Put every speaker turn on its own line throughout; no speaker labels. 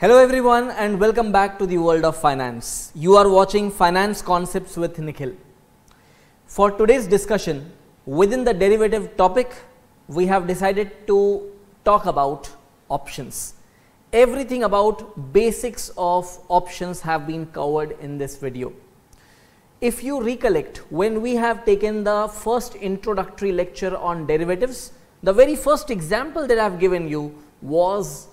Hello everyone and welcome back to the world of finance. You are watching Finance Concepts with Nikhil. For today's discussion, within the derivative topic, we have decided to talk about options. Everything about basics of options have been covered in this video. If you recollect, when we have taken the first introductory lecture on derivatives, the very first example that I have given you was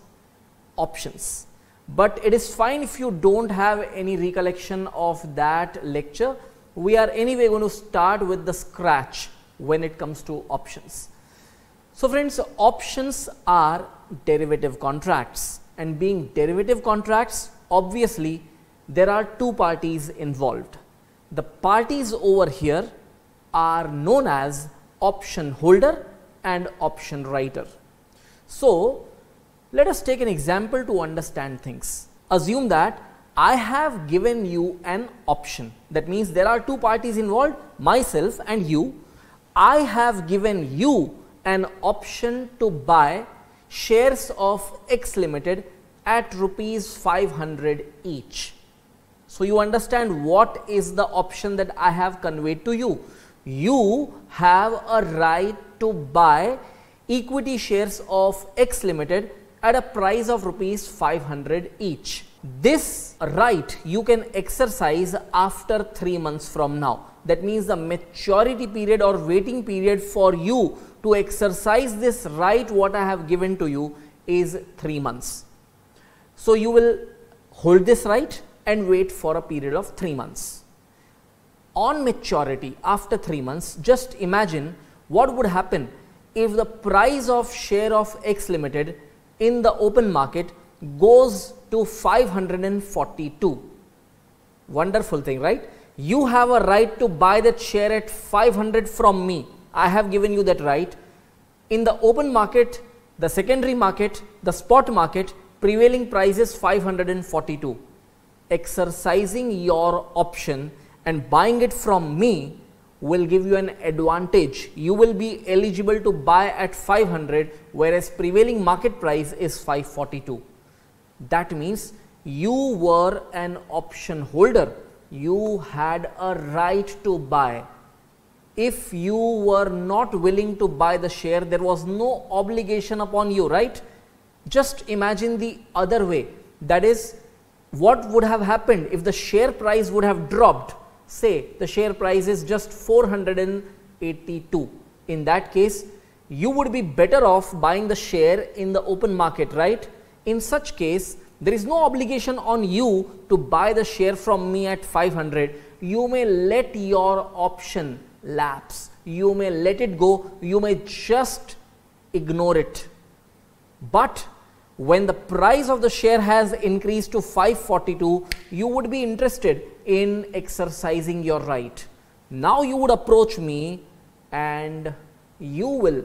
options. But it is fine if you don't have any recollection of that lecture. We are anyway going to start with the scratch when it comes to options. So friends, options are derivative contracts and being derivative contracts, obviously there are two parties involved. The parties over here are known as option holder and option writer. So, let us take an example to understand things. Assume that I have given you an option. That means there are two parties involved, myself and you. I have given you an option to buy shares of X Limited at rupees 500 each. So, you understand what is the option that I have conveyed to you. You have a right to buy equity shares of X Limited at a price of rupees 500 each. This right you can exercise after 3 months from now. That means the maturity period or waiting period for you to exercise this right what I have given to you is 3 months. So, you will hold this right and wait for a period of 3 months. On maturity after 3 months, just imagine what would happen if the price of share of X limited in the open market goes to 542. Wonderful thing, right? You have a right to buy that share at 500 from me. I have given you that right. In the open market, the secondary market, the spot market, prevailing price is 542. Exercising your option and buying it from me will give you an advantage. You will be eligible to buy at 500 whereas prevailing market price is 542. That means you were an option holder. You had a right to buy. If you were not willing to buy the share, there was no obligation upon you, right? Just imagine the other way. That is, what would have happened if the share price would have dropped? Say the share price is just 482. In that case, you would be better off buying the share in the open market, right? In such case, there is no obligation on you to buy the share from me at 500. You may let your option lapse. You may let it go. You may just ignore it. But when the price of the share has increased to 542, you would be interested in exercising your right. Now you would approach me and you will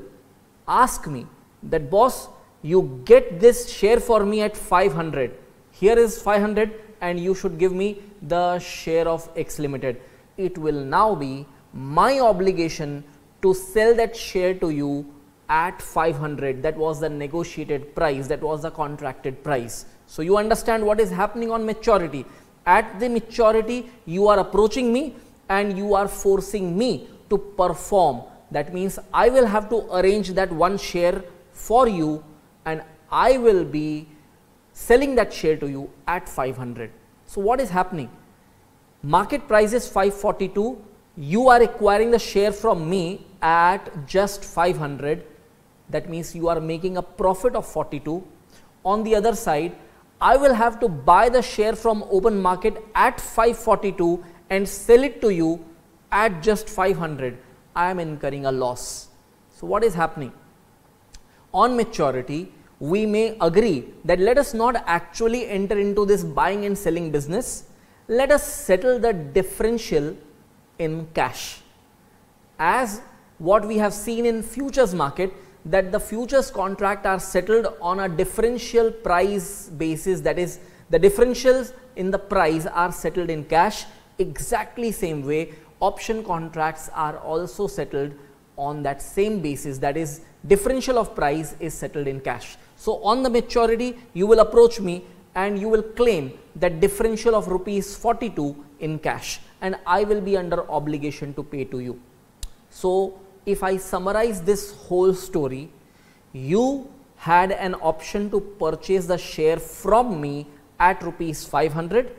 ask me that boss, you get this share for me at 500. Here is 500 and you should give me the share of X limited. It will now be my obligation to sell that share to you at 500 that was the negotiated price that was the contracted price. So, you understand what is happening on maturity at the maturity you are approaching me and you are forcing me to perform that means I will have to arrange that one share for you and I will be selling that share to you at 500. So, what is happening? Market price is 542, you are acquiring the share from me at just 500 that means you are making a profit of 42. On the other side, I will have to buy the share from open market at 542 and sell it to you at just 500. I am incurring a loss. So, what is happening? On maturity, we may agree that let us not actually enter into this buying and selling business. Let us settle the differential in cash. As what we have seen in futures market, that the futures contract are settled on a differential price basis that is the differentials in the price are settled in cash exactly same way option contracts are also settled on that same basis that is differential of price is settled in cash. So, on the maturity you will approach me and you will claim that differential of rupees 42 in cash and I will be under obligation to pay to you. So, if I summarize this whole story, you had an option to purchase the share from me at rupees 500.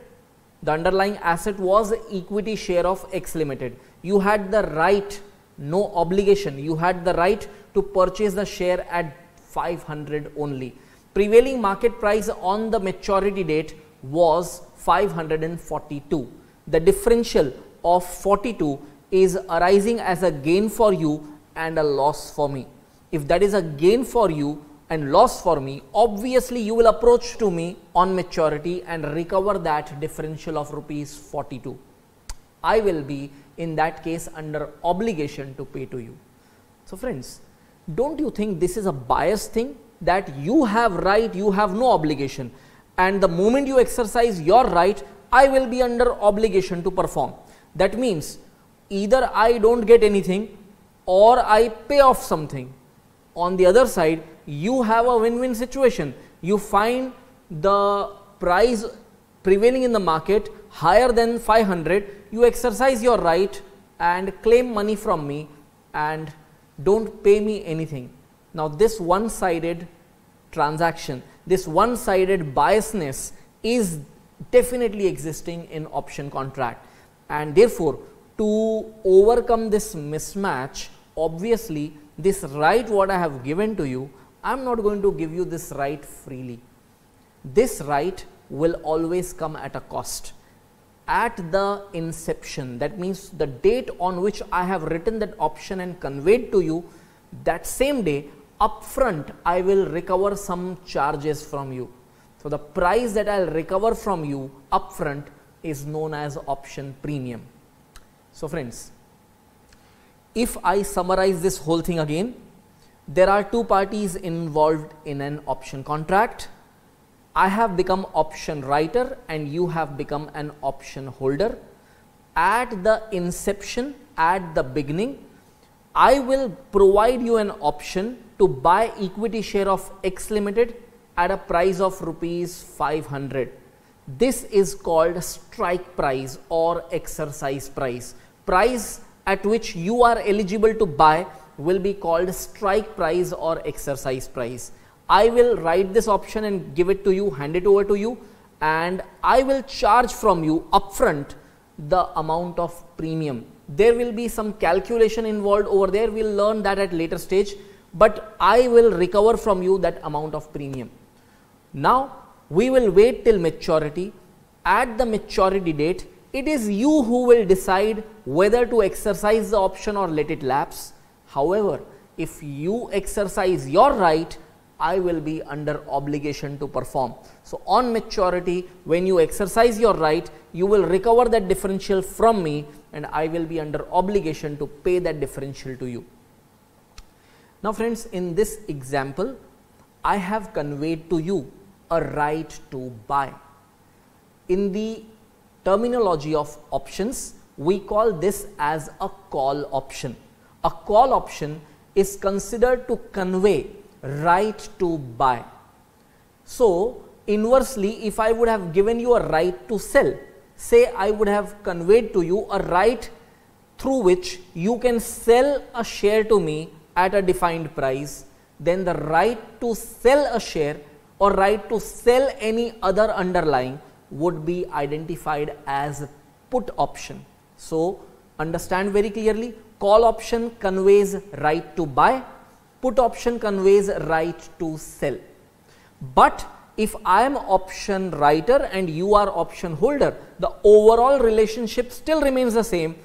The underlying asset was equity share of X Limited. You had the right, no obligation, you had the right to purchase the share at 500 only. Prevailing market price on the maturity date was 542. The differential of 42 is arising as a gain for you and a loss for me. If that is a gain for you and loss for me, obviously you will approach to me on maturity and recover that differential of rupees 42. I will be in that case under obligation to pay to you. So friends, don't you think this is a bias thing that you have right, you have no obligation and the moment you exercise your right, I will be under obligation to perform. That means either I don't get anything or I pay off something. On the other side, you have a win-win situation. You find the price prevailing in the market higher than 500, you exercise your right and claim money from me and don't pay me anything. Now this one-sided transaction, this one-sided biasness is definitely existing in option contract and therefore to overcome this mismatch obviously this right what I have given to you I am not going to give you this right freely. This right will always come at a cost. At the inception that means the date on which I have written that option and conveyed to you that same day upfront I will recover some charges from you. So, the price that I will recover from you upfront is known as option premium. So, friends, if I summarize this whole thing again, there are two parties involved in an option contract. I have become option writer and you have become an option holder. At the inception, at the beginning, I will provide you an option to buy equity share of X Limited at a price of rupees 500. This is called strike price or exercise price. Price at which you are eligible to buy will be called strike price or exercise price. I will write this option and give it to you, hand it over to you and I will charge from you upfront the amount of premium there will be some calculation involved over there we will learn that at later stage but I will recover from you that amount of premium. Now we will wait till maturity at the maturity date it is you who will decide whether to exercise the option or let it lapse. However, if you exercise your right I will be under obligation to perform. So, on maturity when you exercise your right you will recover that differential from me and I will be under obligation to pay that differential to you. Now friends in this example I have conveyed to you a right to buy. In the terminology of options we call this as a call option. A call option is considered to convey right to buy. So inversely if I would have given you a right to sell say I would have conveyed to you a right through which you can sell a share to me at a defined price, then the right to sell a share or right to sell any other underlying would be identified as put option. So, understand very clearly call option conveys right to buy, put option conveys right to sell. But if I am option writer and you are option holder, the overall relationship still remains the same.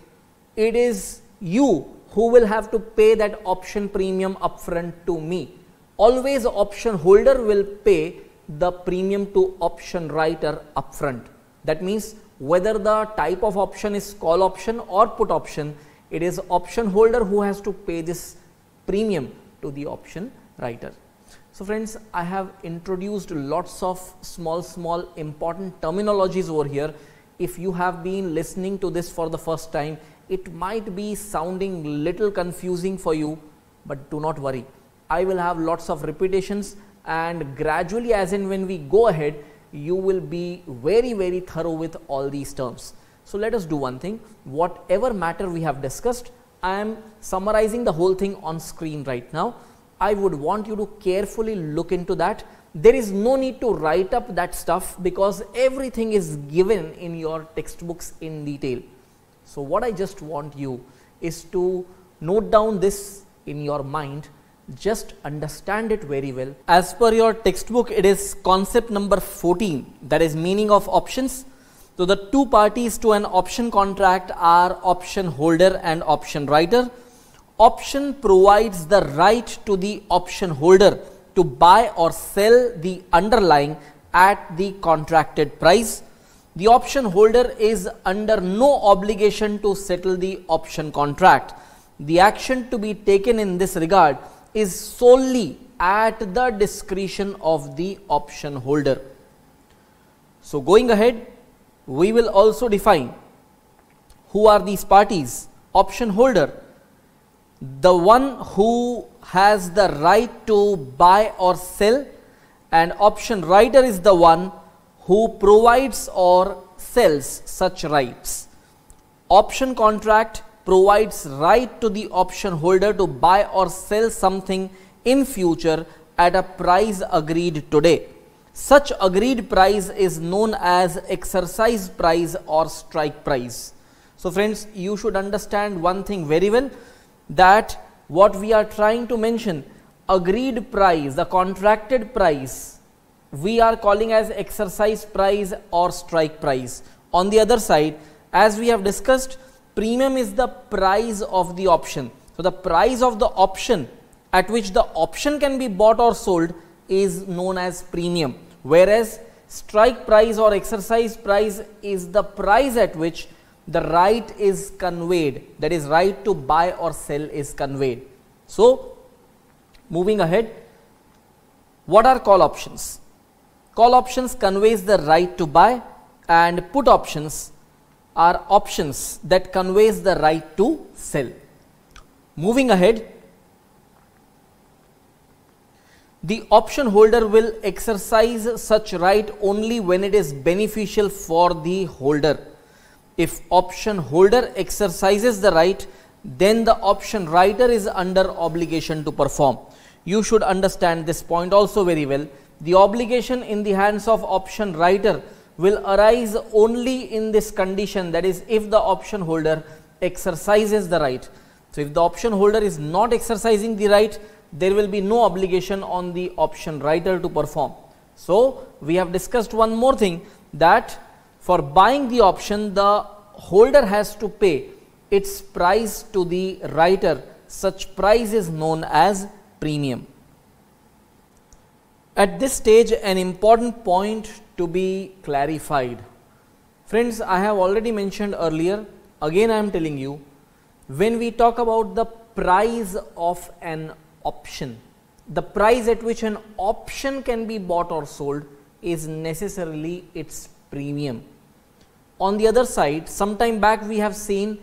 It is you who will have to pay that option premium upfront to me. Always option holder will pay the premium to option writer upfront. That means whether the type of option is call option or put option, it is option holder who has to pay this premium to the option writer. So friends, I have introduced lots of small, small important terminologies over here. If you have been listening to this for the first time, it might be sounding little confusing for you, but do not worry. I will have lots of repetitions and gradually as in when we go ahead, you will be very very thorough with all these terms. So, let us do one thing whatever matter we have discussed I am summarizing the whole thing on screen right now. I would want you to carefully look into that. There is no need to write up that stuff because everything is given in your textbooks in detail. So, what I just want you is to note down this in your mind just understand it very well. As per your textbook, it is concept number 14 that is meaning of options. So, the two parties to an option contract are option holder and option writer. Option provides the right to the option holder to buy or sell the underlying at the contracted price. The option holder is under no obligation to settle the option contract. The action to be taken in this regard is solely at the discretion of the option holder. So, going ahead we will also define who are these parties option holder the one who has the right to buy or sell and option writer is the one who provides or sells such rights. Option contract provides right to the option holder to buy or sell something in future at a price agreed today. Such agreed price is known as exercise price or strike price. So, friends you should understand one thing very well that what we are trying to mention agreed price the contracted price we are calling as exercise price or strike price. On the other side as we have discussed premium is the price of the option. So, the price of the option at which the option can be bought or sold is known as premium, whereas strike price or exercise price is the price at which the right is conveyed that is right to buy or sell is conveyed. So, moving ahead what are call options? Call options conveys the right to buy and put options are options that conveys the right to sell. Moving ahead, the option holder will exercise such right only when it is beneficial for the holder. If option holder exercises the right, then the option writer is under obligation to perform. You should understand this point also very well. The obligation in the hands of option writer will arise only in this condition that is if the option holder exercises the right. So, if the option holder is not exercising the right there will be no obligation on the option writer to perform. So, we have discussed one more thing that for buying the option the holder has to pay its price to the writer such price is known as premium. At this stage an important point to be clarified. Friends, I have already mentioned earlier, again I am telling you, when we talk about the price of an option, the price at which an option can be bought or sold is necessarily its premium. On the other side, sometime back we have seen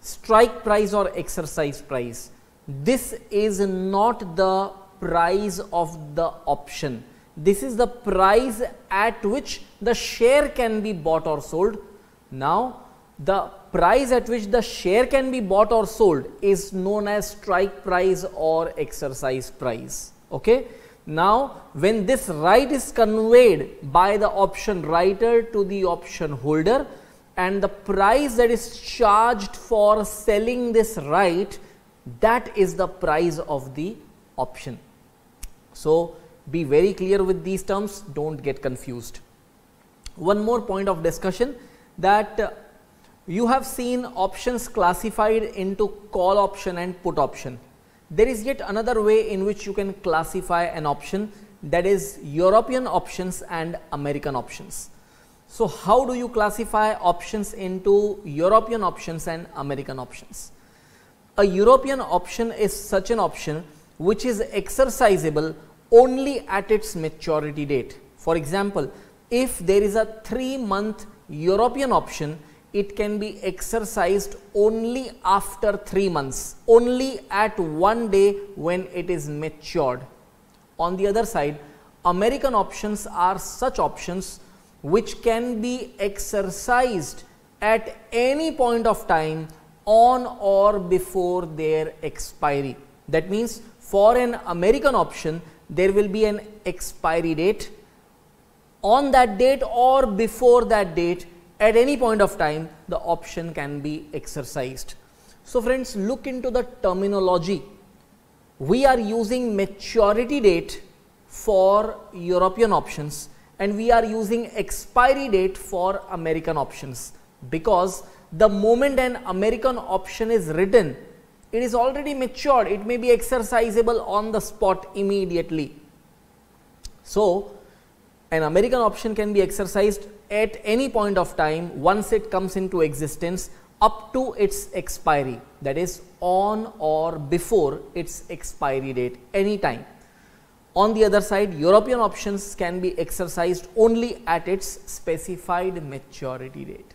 strike price or exercise price. This is not the price of the option this is the price at which the share can be bought or sold. Now, the price at which the share can be bought or sold is known as strike price or exercise price. Okay? Now, when this right is conveyed by the option writer to the option holder and the price that is charged for selling this right that is the price of the option. So, be very clear with these terms, do not get confused. One more point of discussion that uh, you have seen options classified into call option and put option. There is yet another way in which you can classify an option that is European options and American options. So, how do you classify options into European options and American options? A European option is such an option which is exercisable only at its maturity date. For example, if there is a 3 month European option, it can be exercised only after 3 months, only at one day when it is matured. On the other side, American options are such options which can be exercised at any point of time on or before their expiry. That means for an American option there will be an expiry date on that date or before that date at any point of time the option can be exercised. So, friends look into the terminology. We are using maturity date for European options and we are using expiry date for American options because the moment an American option is written it is already matured it may be exercisable on the spot immediately. So, an American option can be exercised at any point of time once it comes into existence up to its expiry that is on or before its expiry date any time. On the other side European options can be exercised only at its specified maturity date.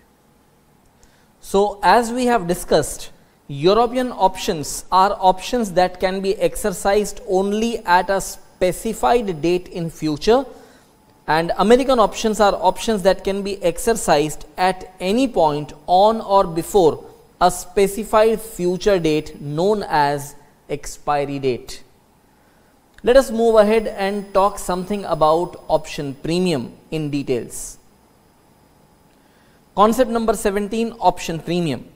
So, as we have discussed European options are options that can be exercised only at a specified date in future and American options are options that can be exercised at any point on or before a specified future date known as expiry date. Let us move ahead and talk something about option premium in details. Concept number 17 option premium.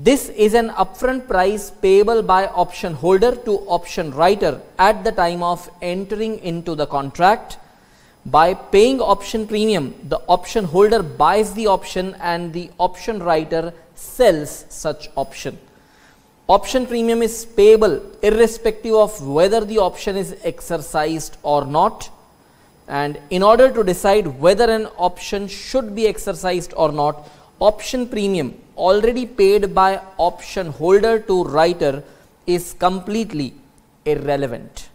This is an upfront price payable by option holder to option writer at the time of entering into the contract. By paying option premium, the option holder buys the option and the option writer sells such option. Option premium is payable irrespective of whether the option is exercised or not and in order to decide whether an option should be exercised or not, option premium already paid by option holder to writer is completely irrelevant.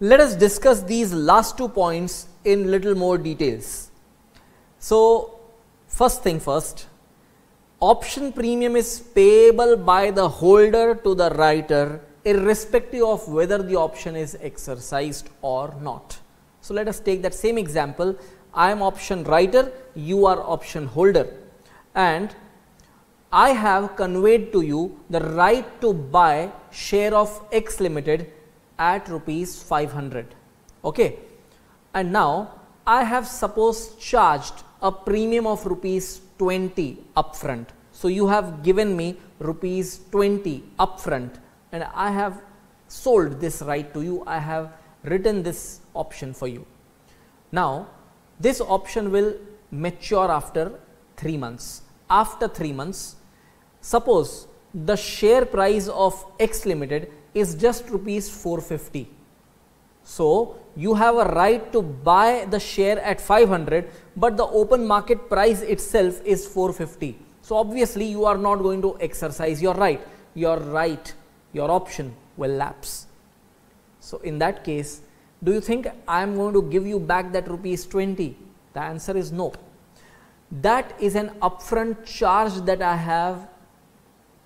Let us discuss these last two points in little more details. So, first thing first, option premium is payable by the holder to the writer irrespective of whether the option is exercised or not. So, let us take that same example, I am option writer, you are option holder and I have conveyed to you the right to buy share of X limited at rupees 500. Okay. And now I have suppose charged a premium of rupees 20 upfront. So, you have given me rupees 20 upfront and I have sold this right to you. I have written this option for you. Now, this option will mature after 3 months. After 3 months, suppose the share price of X limited is just rupees 450. So, you have a right to buy the share at 500, but the open market price itself is 450. So, obviously, you are not going to exercise your right, your right, your option will lapse. So, in that case, do you think I am going to give you back that rupees 20? The answer is no. That is an upfront charge that I have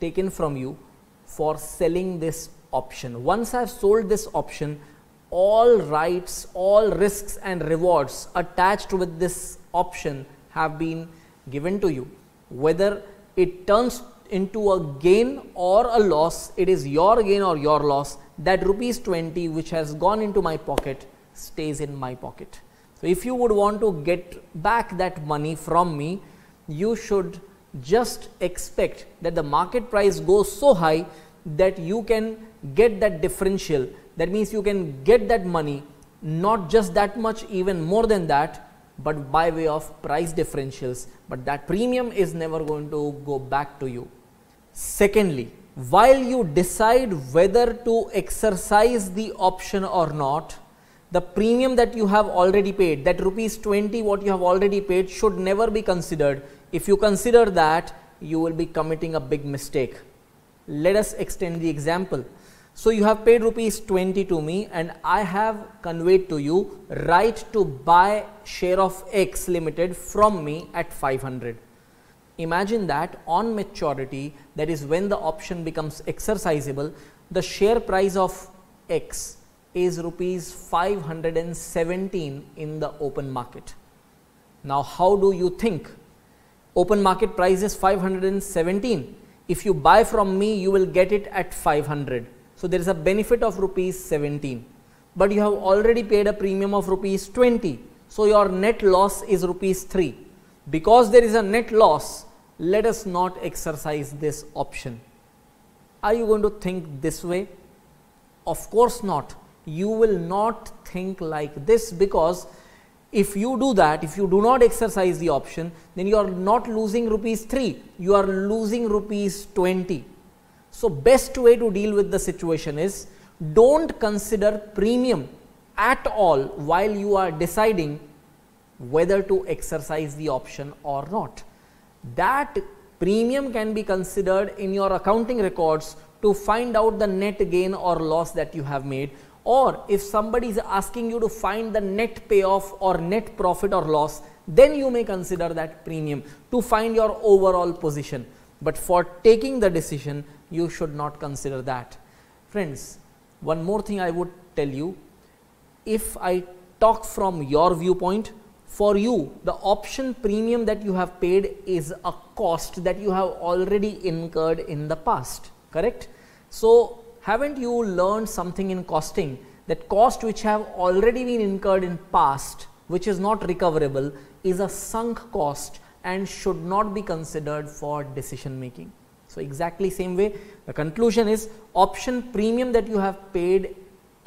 taken from you for selling this option. Once I have sold this option, all rights, all risks and rewards attached with this option have been given to you. Whether it turns into a gain or a loss, it is your gain or your loss that rupees 20 which has gone into my pocket stays in my pocket. So, if you would want to get back that money from me, you should just expect that the market price goes so high that you can get that differential that means you can get that money not just that much even more than that but by way of price differentials but that premium is never going to go back to you. Secondly, while you decide whether to exercise the option or not, the premium that you have already paid, that rupees 20 what you have already paid should never be considered. If you consider that, you will be committing a big mistake. Let us extend the example. So, you have paid rupees 20 to me and I have conveyed to you right to buy share of X limited from me at 500. Imagine that on maturity that is when the option becomes exercisable the share price of X is rupees 517 in the open market. Now, how do you think? Open market price is 517. If you buy from me, you will get it at 500. So, there is a benefit of rupees 17, but you have already paid a premium of rupees 20. So, your net loss is rupees 3. Because there is a net loss, let us not exercise this option. Are you going to think this way? Of course not. You will not think like this because if you do that, if you do not exercise the option, then you are not losing rupees 3, you are losing rupees 20. So, best way to deal with the situation is don't consider premium at all while you are deciding whether to exercise the option or not. That premium can be considered in your accounting records to find out the net gain or loss that you have made or if somebody is asking you to find the net payoff or net profit or loss then you may consider that premium to find your overall position. But for taking the decision you should not consider that. Friends one more thing i would tell you. If i talk from your viewpoint for you the option premium that you have paid is a cost that you have already incurred in the past correct? So haven't you learned something in costing that cost which have already been incurred in past which is not recoverable is a sunk cost and should not be considered for decision making so exactly same way the conclusion is option premium that you have paid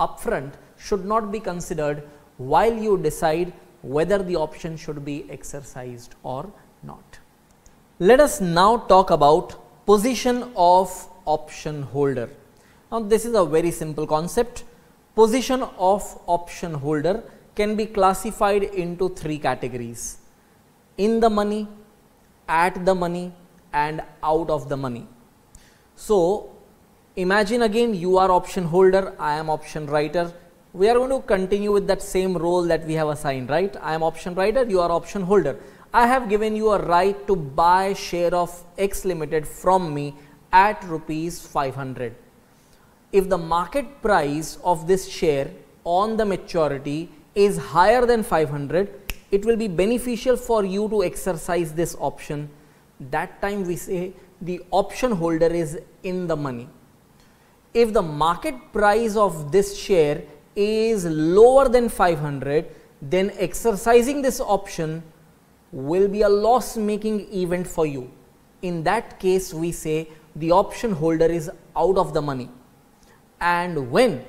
upfront should not be considered while you decide whether the option should be exercised or not. Let us now talk about position of option holder. Now, this is a very simple concept. Position of option holder can be classified into three categories in the money, at the money and out of the money. So, imagine again you are option holder, I am option writer we are going to continue with that same role that we have assigned, right? I am option writer, you are option holder. I have given you a right to buy share of X limited from me at rupees 500. If the market price of this share on the maturity is higher than 500, it will be beneficial for you to exercise this option. That time we say the option holder is in the money. If the market price of this share is lower than 500 then exercising this option will be a loss making event for you. In that case we say the option holder is out of the money and when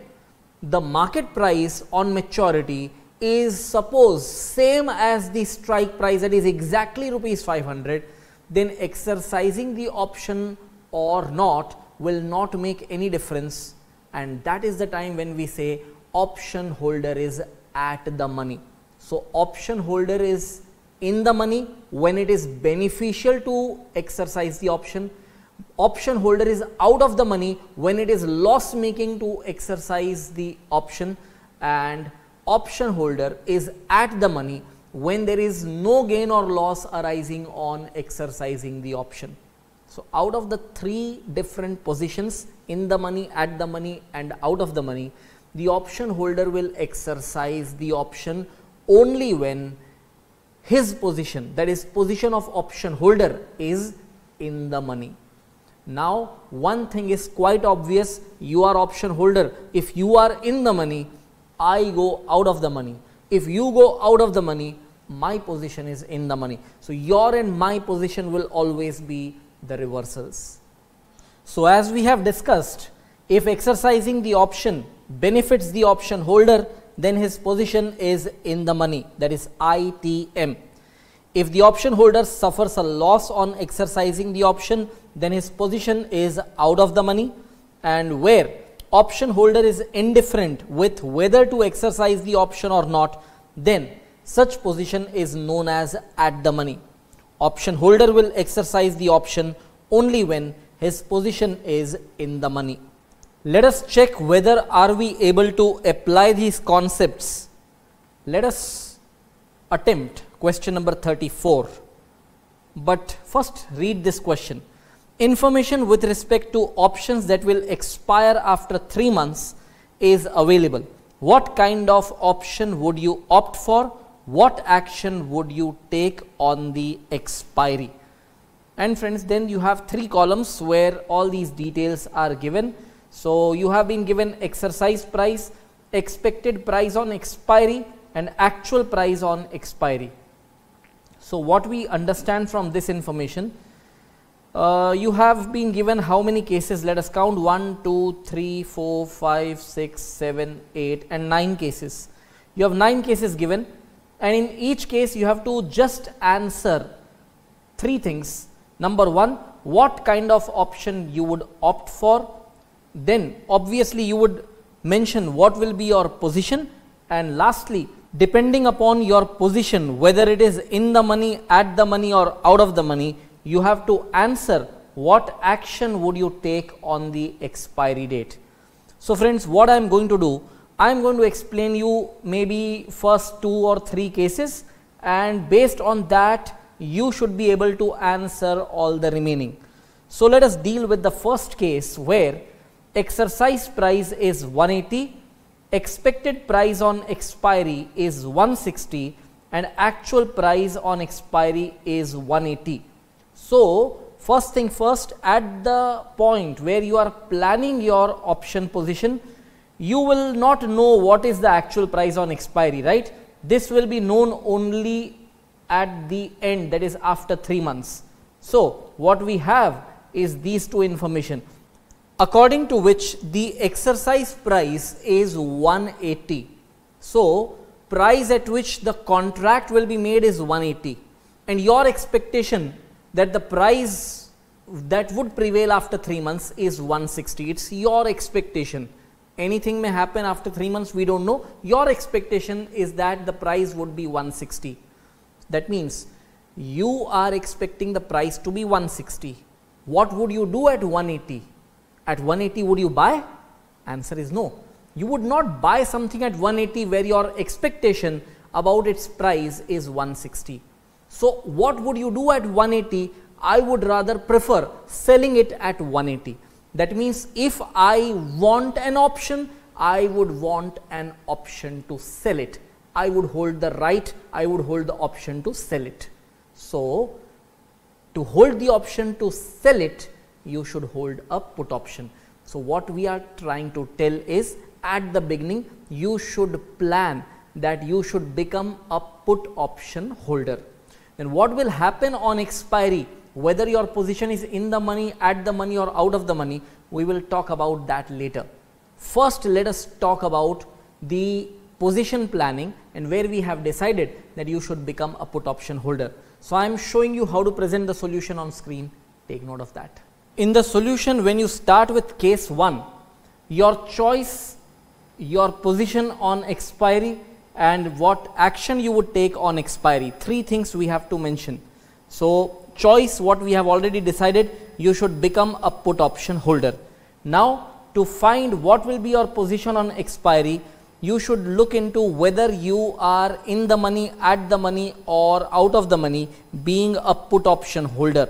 the market price on maturity is suppose same as the strike price that is exactly rupees 500 then exercising the option or not will not make any difference and that is the time when we say option holder is at the money. So, option holder is in the money when it is beneficial to exercise the option. Option holder is out of the money when it is loss making to exercise the option and option holder is at the money when there is no gain or loss arising on exercising the option. So, out of the three different positions in the money, at the money and out of the money, the option holder will exercise the option only when his position that is position of option holder is in the money. Now, one thing is quite obvious you are option holder if you are in the money I go out of the money if you go out of the money my position is in the money. So, your and my position will always be the reversals. So, as we have discussed if exercising the option benefits the option holder, then his position is in the money that is ITM. If the option holder suffers a loss on exercising the option, then his position is out of the money and where option holder is indifferent with whether to exercise the option or not, then such position is known as at the money. Option holder will exercise the option only when his position is in the money. Let us check whether are we able to apply these concepts. Let us attempt question number 34. But first read this question. Information with respect to options that will expire after 3 months is available. what kind of option would you opt for, what action would you take on the expiry. And friends then you have three columns where all these details are given. So, you have been given exercise price, expected price on expiry and actual price on expiry. So, what we understand from this information uh, you have been given how many cases? Let us count 1 2 3 4 5 6 7 8 and 9 cases. You have 9 cases given and in each case you have to just answer three things. Number 1 what kind of option you would opt for? Then obviously you would mention what will be your position. And lastly depending upon your position whether it is in the money at the money or out of the money you have to answer what action would you take on the expiry date. So, friends what I am going to do I am going to explain you maybe first two or three cases and based on that you should be able to answer all the remaining. So, let us deal with the first case where exercise price is 180, expected price on expiry is 160 and actual price on expiry is 180. So, first thing first at the point where you are planning your option position, you will not know what is the actual price on expiry, right. This will be known only at the end that is after 3 months. So, what we have is these two information according to which the exercise price is 180. So, price at which the contract will be made is 180 and your expectation that the price that would prevail after 3 months is 160. It is your expectation. Anything may happen after 3 months, we do not know. Your expectation is that the price would be 160. That means you are expecting the price to be 160. What would you do at 180? At 180 would you buy? Answer is no. You would not buy something at 180 where your expectation about its price is 160. So, what would you do at 180? I would rather prefer selling it at 180. That means, if I want an option, I would want an option to sell it. I would hold the right, I would hold the option to sell it. So, to hold the option to sell it, you should hold a put option. So, what we are trying to tell is at the beginning, you should plan that you should become a put option holder then what will happen on expiry whether your position is in the money, at the money or out of the money, we will talk about that later. First, let us talk about the position planning and where we have decided that you should become a put option holder. So, I am showing you how to present the solution on screen, take note of that. In the solution, when you start with case 1, your choice, your position on expiry and what action you would take on expiry. Three things we have to mention. So, choice what we have already decided you should become a put option holder. Now, to find what will be your position on expiry, you should look into whether you are in the money, at the money or out of the money being a put option holder.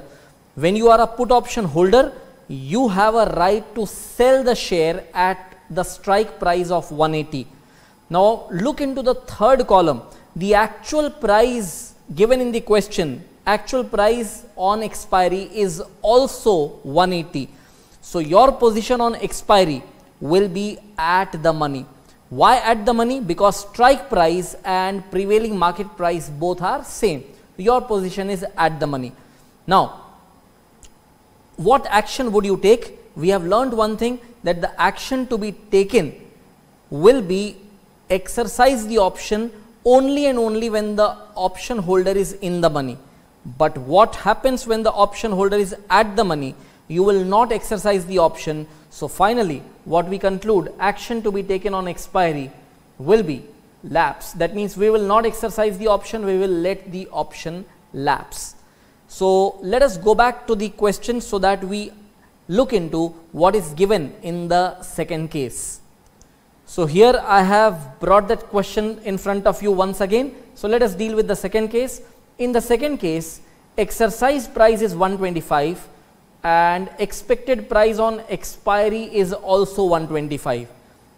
When you are a put option holder, you have a right to sell the share at the strike price of 180 now, look into the third column, the actual price given in the question, actual price on expiry is also 180. So, your position on expiry will be at the money. Why at the money? Because strike price and prevailing market price both are same. Your position is at the money. Now, what action would you take? We have learned one thing that the action to be taken will be exercise the option only and only when the option holder is in the money. But what happens when the option holder is at the money? You will not exercise the option. So, finally, what we conclude action to be taken on expiry will be lapse. That means, we will not exercise the option, we will let the option lapse. So, let us go back to the question so that we look into what is given in the second case. So, here I have brought that question in front of you once again. So, let us deal with the second case. In the second case, exercise price is 125 and expected price on expiry is also 125.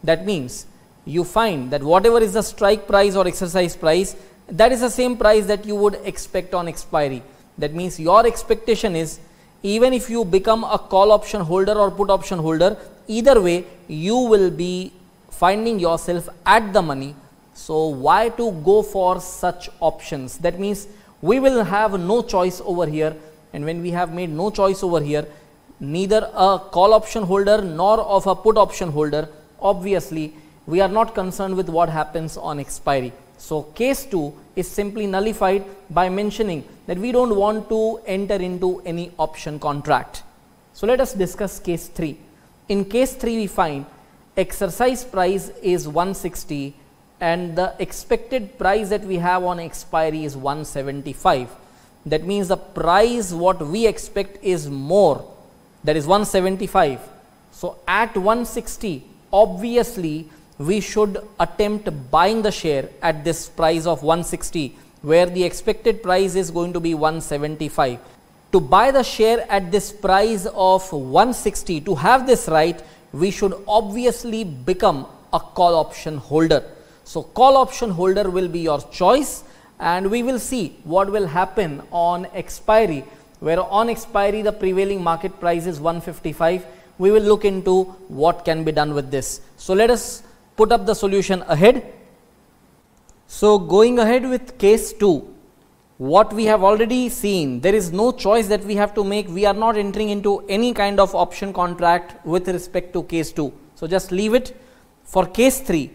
That means, you find that whatever is the strike price or exercise price that is the same price that you would expect on expiry. That means your expectation is even if you become a call option holder or put option holder either way you will be finding yourself at the money. So, why to go for such options that means we will have no choice over here and when we have made no choice over here neither a call option holder nor of a put option holder obviously we are not concerned with what happens on expiry. So, case 2 is simply nullified by mentioning that we do not want to enter into any option contract. So, let us discuss case 3. In case 3 we find exercise price is 160 and the expected price that we have on expiry is 175. That means the price what we expect is more that is 175. So, at 160 obviously we should attempt buying the share at this price of 160 where the expected price is going to be 175. To buy the share at this price of 160 to have this right we should obviously become a call option holder. So, call option holder will be your choice and we will see what will happen on expiry where on expiry the prevailing market price is 155 we will look into what can be done with this. So, let us put up the solution ahead. So, going ahead with case 2, what we have already seen, there is no choice that we have to make. We are not entering into any kind of option contract with respect to case 2. So, just leave it. For case 3,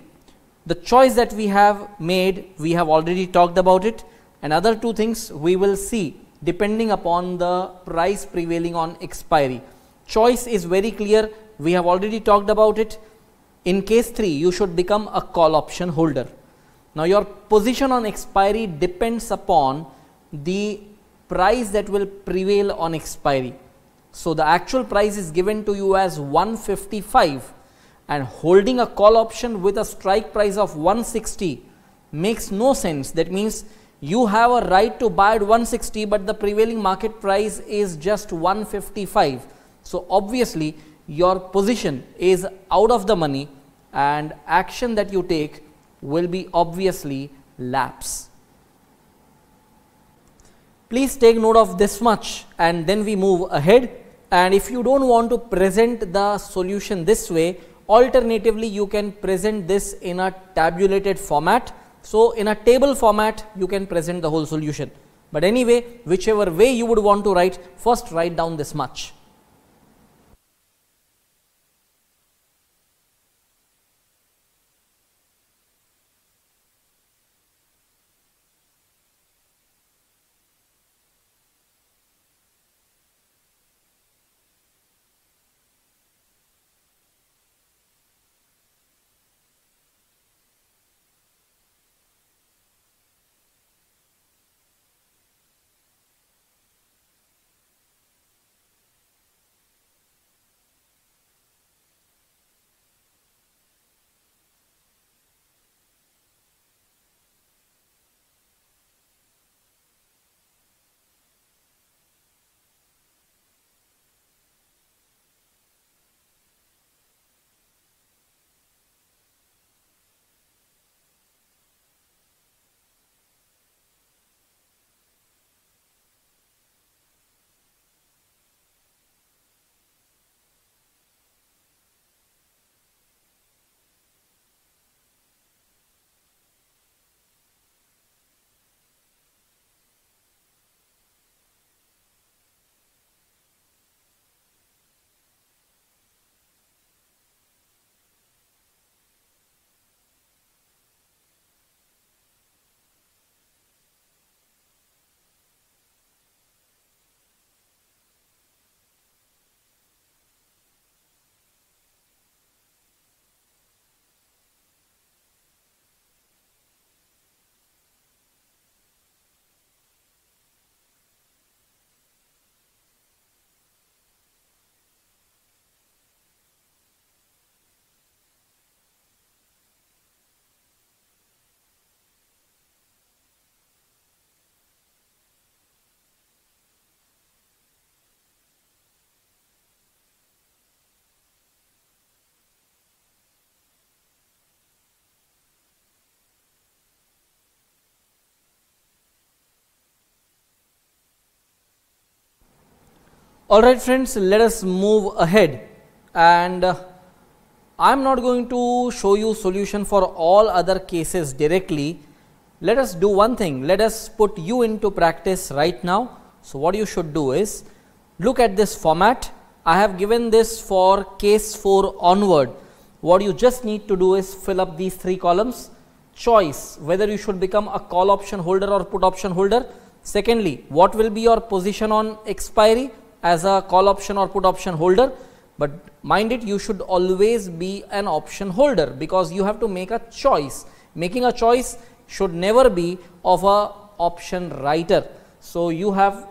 the choice that we have made, we have already talked about it and other two things we will see depending upon the price prevailing on expiry. Choice is very clear, we have already talked about it in case 3, you should become a call option holder. Now, your position on expiry depends upon the price that will prevail on expiry. So, the actual price is given to you as 155 and holding a call option with a strike price of 160 makes no sense. That means you have a right to buy at 160, but the prevailing market price is just 155. So, obviously, your position is out of the money and action that you take will be obviously lapse. Please take note of this much and then we move ahead and if you do not want to present the solution this way alternatively you can present this in a tabulated format. So, in a table format you can present the whole solution, but anyway whichever way you would want to write first write down this much. Alright friends, let us move ahead and uh, I am not going to show you solution for all other cases directly. Let us do one thing, let us put you into practice right now. So, what you should do is look at this format. I have given this for case 4 onward. What you just need to do is fill up these three columns choice whether you should become a call option holder or put option holder. Secondly, what will be your position on expiry as a call option or put option holder, but mind it you should always be an option holder because you have to make a choice. Making a choice should never be of a option writer. So, you have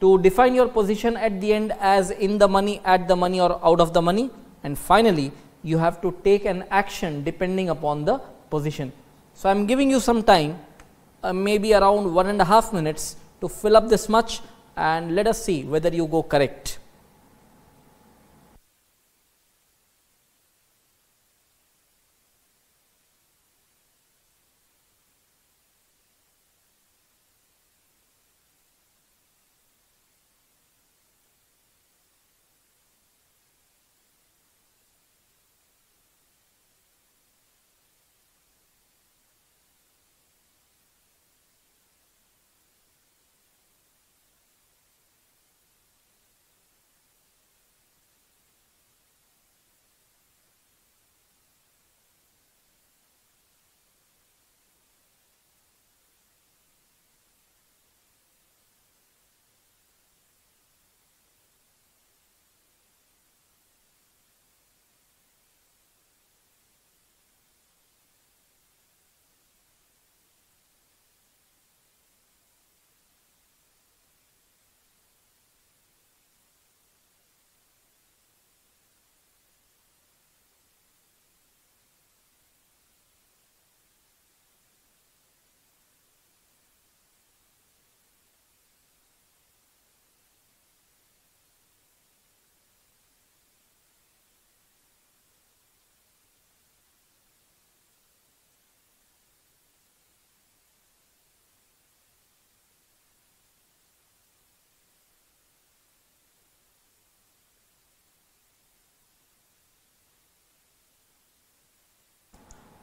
to define your position at the end as in the money, at the money or out of the money and finally, you have to take an action depending upon the position. So, I am giving you some time uh, maybe around one and a half minutes to fill up this much and let us see whether you go correct.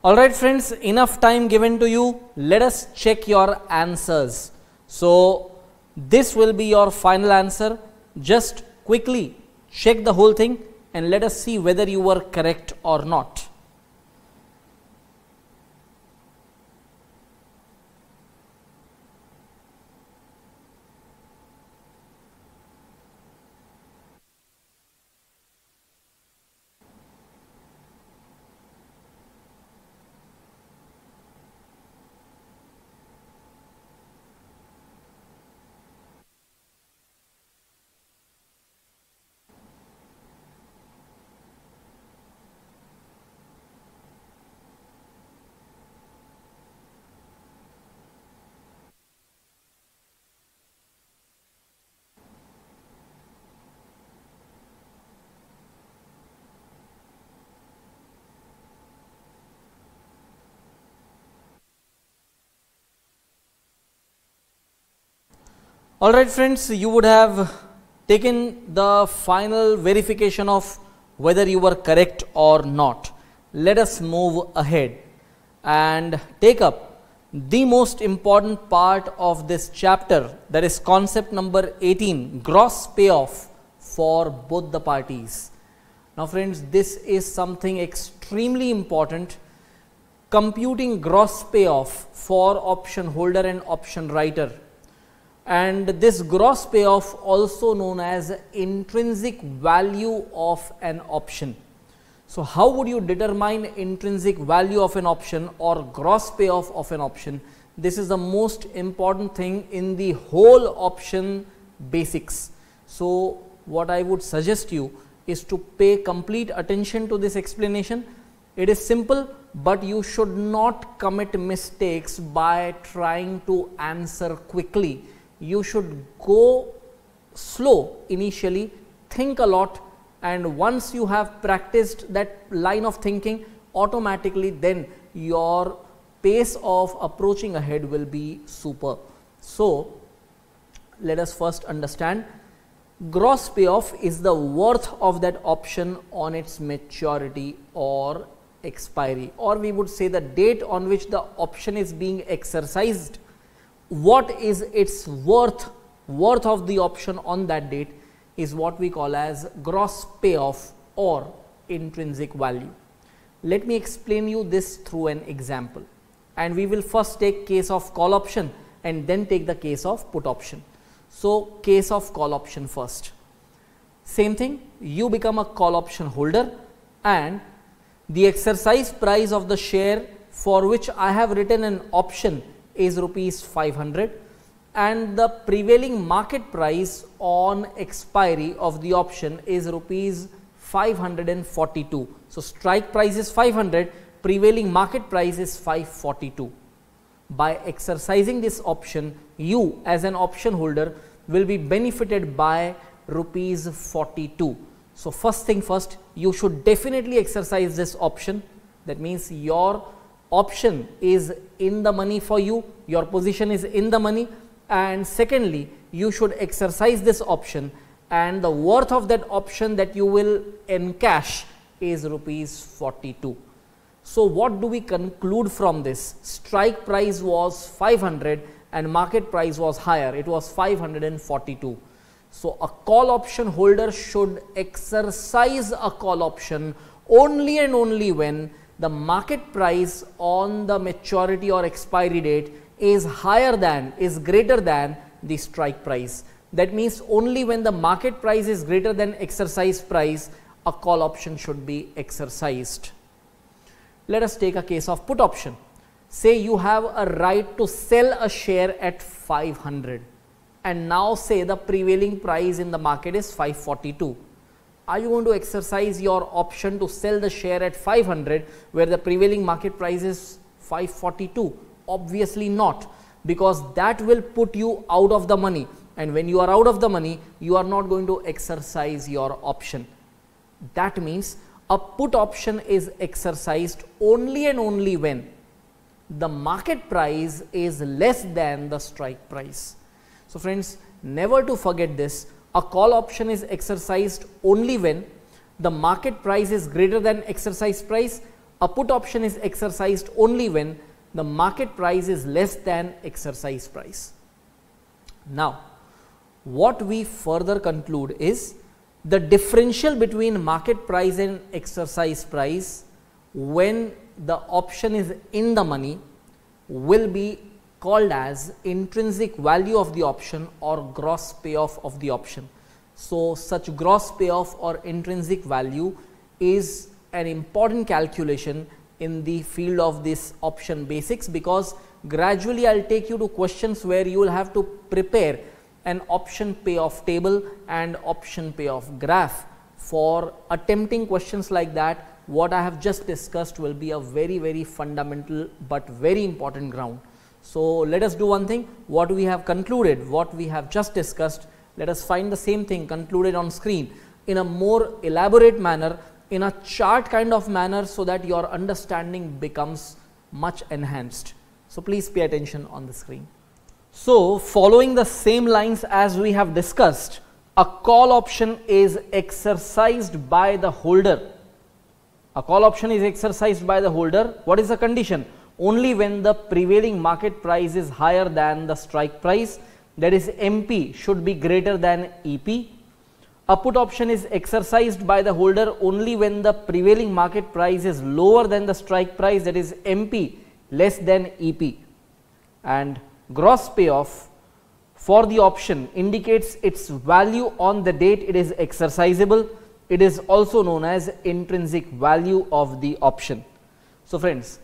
Alright friends, enough time given to you. Let us check your answers. So, this will be your final answer. Just quickly check the whole thing and let us see whether you were correct or not. Alright friends, you would have taken the final verification of whether you were correct or not. Let us move ahead and take up the most important part of this chapter that is concept number 18 gross payoff for both the parties. Now friends, this is something extremely important computing gross payoff for option holder and option writer and this gross payoff also known as intrinsic value of an option. So, how would you determine intrinsic value of an option or gross payoff of an option? This is the most important thing in the whole option basics. So, what I would suggest you is to pay complete attention to this explanation. It is simple, but you should not commit mistakes by trying to answer quickly you should go slow initially, think a lot and once you have practiced that line of thinking automatically then your pace of approaching ahead will be super. So, let us first understand gross payoff is the worth of that option on its maturity or expiry or we would say the date on which the option is being exercised what is its worth worth of the option on that date is what we call as gross payoff or intrinsic value. Let me explain you this through an example. And we will first take case of call option and then take the case of put option. So, case of call option first. Same thing, you become a call option holder and the exercise price of the share for which I have written an option is rupees 500 and the prevailing market price on expiry of the option is rupees 542. So, strike price is 500, prevailing market price is 542 by exercising this option you as an option holder will be benefited by rupees 42. So, first thing first you should definitely exercise this option that means your option is in the money for you, your position is in the money and secondly you should exercise this option and the worth of that option that you will encash is rupees 42. So, what do we conclude from this? Strike price was 500 and market price was higher, it was 542. So, a call option holder should exercise a call option only and only when the market price on the maturity or expiry date is higher than, is greater than the strike price. That means only when the market price is greater than exercise price, a call option should be exercised. Let us take a case of put option. Say you have a right to sell a share at 500 and now say the prevailing price in the market is 542. Are you going to exercise your option to sell the share at 500 where the prevailing market price is 542? Obviously not because that will put you out of the money and when you are out of the money you are not going to exercise your option. That means a put option is exercised only and only when the market price is less than the strike price. So, friends never to forget this a call option is exercised only when the market price is greater than exercise price a put option is exercised only when the market price is less than exercise price. Now, what we further conclude is the differential between market price and exercise price when the option is in the money will be called as intrinsic value of the option or gross payoff of the option. So, such gross payoff or intrinsic value is an important calculation in the field of this option basics because gradually I will take you to questions where you will have to prepare an option payoff table and option payoff graph. For attempting questions like that, what I have just discussed will be a very, very fundamental but very important ground. So, let us do one thing, what we have concluded, what we have just discussed, let us find the same thing concluded on screen in a more elaborate manner, in a chart kind of manner, so that your understanding becomes much enhanced. So, please pay attention on the screen. So, following the same lines as we have discussed, a call option is exercised by the holder. A call option is exercised by the holder. What is the condition? Only when the prevailing market price is higher than the strike price, that is MP should be greater than EP. A put option is exercised by the holder only when the prevailing market price is lower than the strike price, that is MP less than EP. And gross payoff for the option indicates its value on the date it is exercisable. It is also known as intrinsic value of the option. So, friends,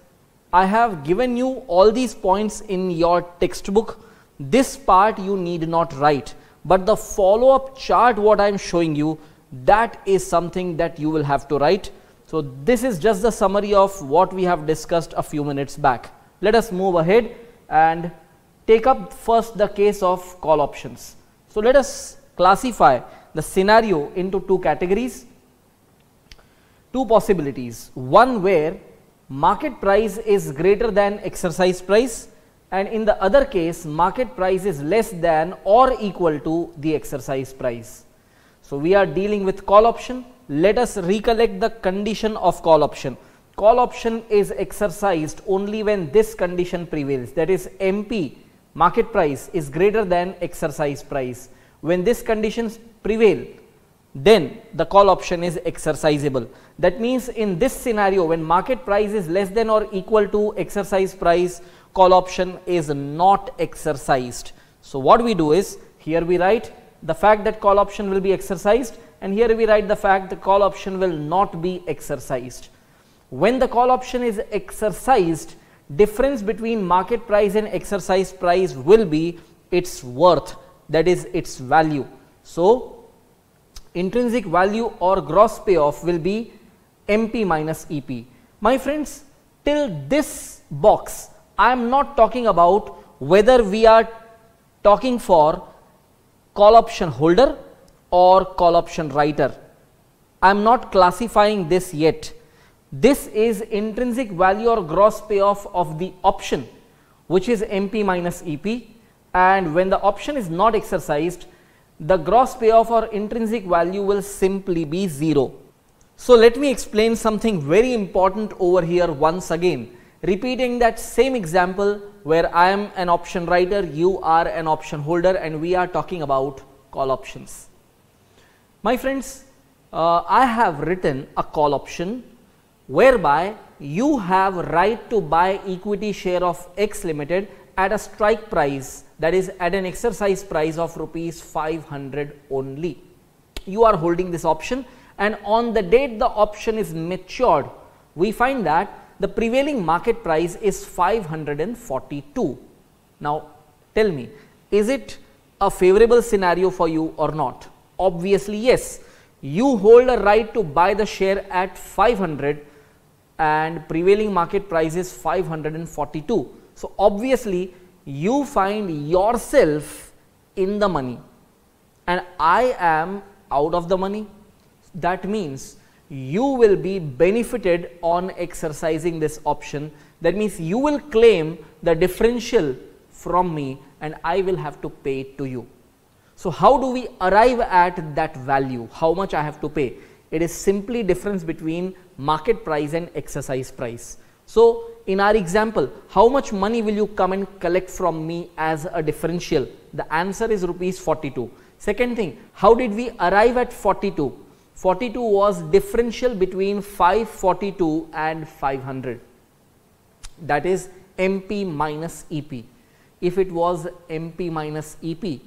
I have given you all these points in your textbook. This part you need not write, but the follow up chart what I am showing you that is something that you will have to write. So, this is just the summary of what we have discussed a few minutes back. Let us move ahead and take up first the case of call options. So, let us classify the scenario into two categories, two possibilities. One where market price is greater than exercise price and in the other case market price is less than or equal to the exercise price. So, we are dealing with call option. Let us recollect the condition of call option. Call option is exercised only when this condition prevails that is MP market price is greater than exercise price. When this conditions prevail then the call option is exercisable. That means in this scenario when market price is less than or equal to exercise price call option is not exercised. So, what we do is here we write the fact that call option will be exercised and here we write the fact the call option will not be exercised. When the call option is exercised difference between market price and exercise price will be its worth that is its value. So, intrinsic value or gross payoff will be MP minus EP. My friends till this box I am not talking about whether we are talking for call option holder or call option writer. I am not classifying this yet. This is intrinsic value or gross payoff of the option which is MP minus EP and when the option is not exercised the gross payoff or intrinsic value will simply be 0. So, let me explain something very important over here once again repeating that same example where I am an option writer, you are an option holder and we are talking about call options. My friends, uh, I have written a call option whereby you have right to buy equity share of X limited at a strike price that is at an exercise price of rupees 500 only. You are holding this option and on the date the option is matured, we find that the prevailing market price is 542. Now, tell me, is it a favorable scenario for you or not? Obviously, yes. You hold a right to buy the share at 500 and prevailing market price is 542. So, obviously, you find yourself in the money and I am out of the money. That means you will be benefited on exercising this option. That means you will claim the differential from me and I will have to pay it to you. So, how do we arrive at that value? How much I have to pay? It is simply difference between market price and exercise price. So, in our example, how much money will you come and collect from me as a differential? The answer is rupees 42. Second thing, how did we arrive at 42? 42 was differential between 542 and 500 that is MP minus EP. If it was MP minus EP,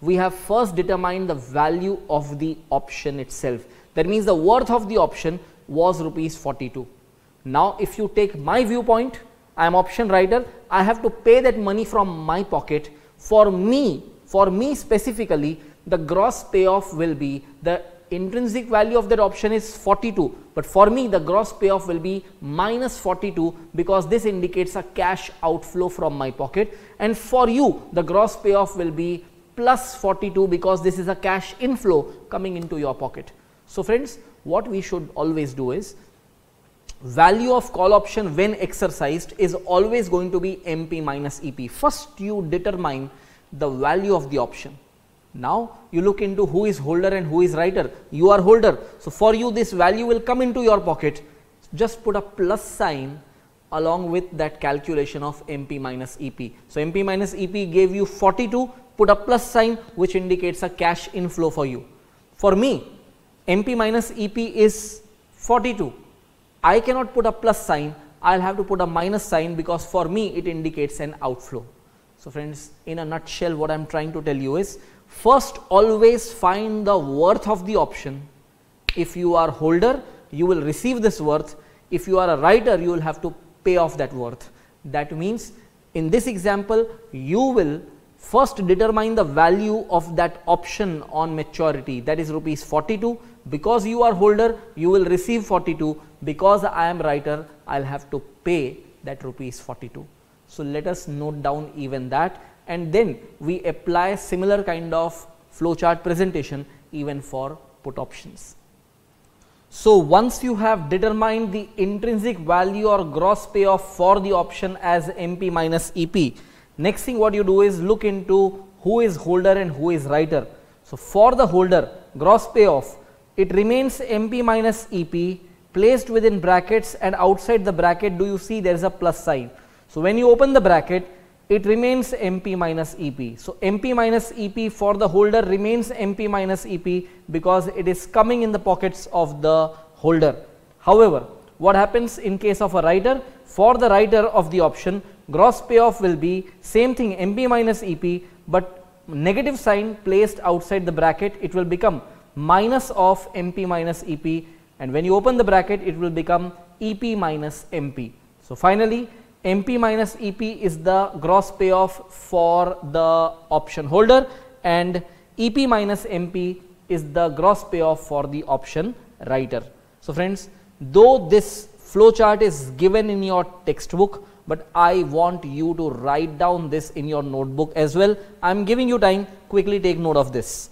we have first determined the value of the option itself. That means the worth of the option was rupees 42. Now, if you take my viewpoint, I am option writer, I have to pay that money from my pocket. For me, for me specifically, the gross payoff will be the intrinsic value of that option is 42 but for me the gross payoff will be minus 42 because this indicates a cash outflow from my pocket and for you the gross payoff will be plus 42 because this is a cash inflow coming into your pocket. So, friends what we should always do is value of call option when exercised is always going to be MP minus EP. First you determine the value of the option now you look into who is holder and who is writer. You are holder. So for you this value will come into your pocket. Just put a plus sign along with that calculation of MP minus EP. So MP minus EP gave you 42, put a plus sign which indicates a cash inflow for you. For me, MP minus EP is 42. I cannot put a plus sign, I will have to put a minus sign because for me it indicates an outflow. So friends, in a nutshell what I am trying to tell you is First always find the worth of the option. If you are holder, you will receive this worth. If you are a writer, you will have to pay off that worth. That means in this example, you will first determine the value of that option on maturity that is rupees 42 because you are holder you will receive 42 because I am writer I will have to pay that rupees 42. So, let us note down even that and then we apply similar kind of flowchart presentation even for put options. So, once you have determined the intrinsic value or gross payoff for the option as MP minus EP, next thing what you do is look into who is holder and who is writer. So, for the holder gross payoff it remains MP minus EP placed within brackets and outside the bracket do you see there is a plus sign. So, when you open the bracket it remains MP minus EP. So, MP minus EP for the holder remains MP minus EP because it is coming in the pockets of the holder. However, what happens in case of a writer? For the writer of the option gross payoff will be same thing MP minus EP but negative sign placed outside the bracket it will become minus of MP minus EP and when you open the bracket it will become EP minus MP. So, finally, MP minus EP is the gross payoff for the option holder and EP minus MP is the gross payoff for the option writer. So, friends though this flow chart is given in your textbook, but I want you to write down this in your notebook as well. I am giving you time quickly take note of this.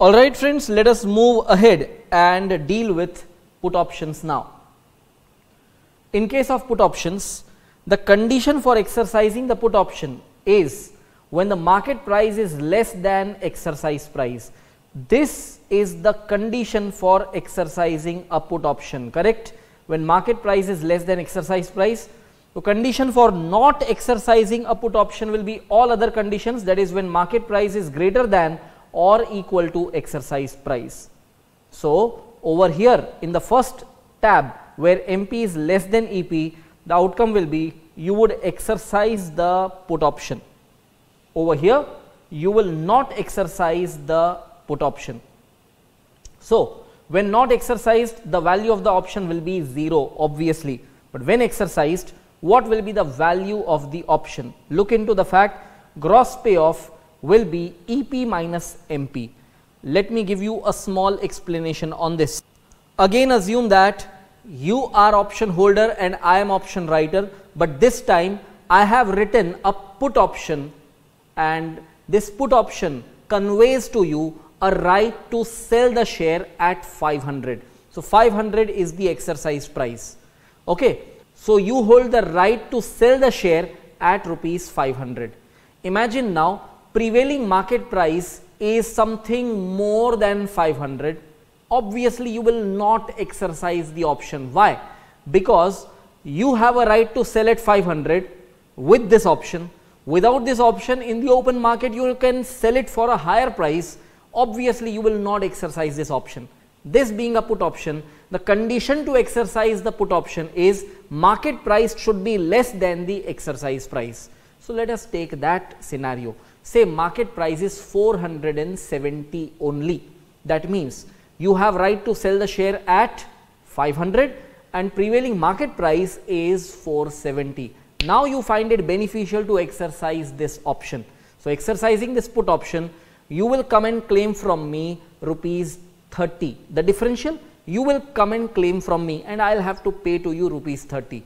Alright friends, let us move ahead and deal with put options now. In case of put options, the condition for exercising the put option is when the market price is less than exercise price. This is the condition for exercising a put option, correct? When market price is less than exercise price, the condition for not exercising a put option will be all other conditions that is when market price is greater than or equal to exercise price. So, over here in the first tab where MP is less than EP, the outcome will be you would exercise the put option. Over here, you will not exercise the put option. So, when not exercised, the value of the option will be 0 obviously, but when exercised, what will be the value of the option? Look into the fact gross payoff will be EP minus MP. Let me give you a small explanation on this. Again assume that you are option holder and I am option writer, but this time I have written a put option and this put option conveys to you a right to sell the share at 500. So, 500 is the exercise price. Okay. So, you hold the right to sell the share at rupees 500. Imagine now prevailing market price is something more than 500 obviously you will not exercise the option. Why? Because you have a right to sell at 500 with this option. Without this option in the open market you can sell it for a higher price. Obviously you will not exercise this option. This being a put option, the condition to exercise the put option is market price should be less than the exercise price. So, let us take that scenario. Say market price is 470 only. That means you have right to sell the share at 500 and prevailing market price is 470. Now you find it beneficial to exercise this option. So, exercising this put option, you will come and claim from me rupees 30. The differential you will come and claim from me and I will have to pay to you rupees 30.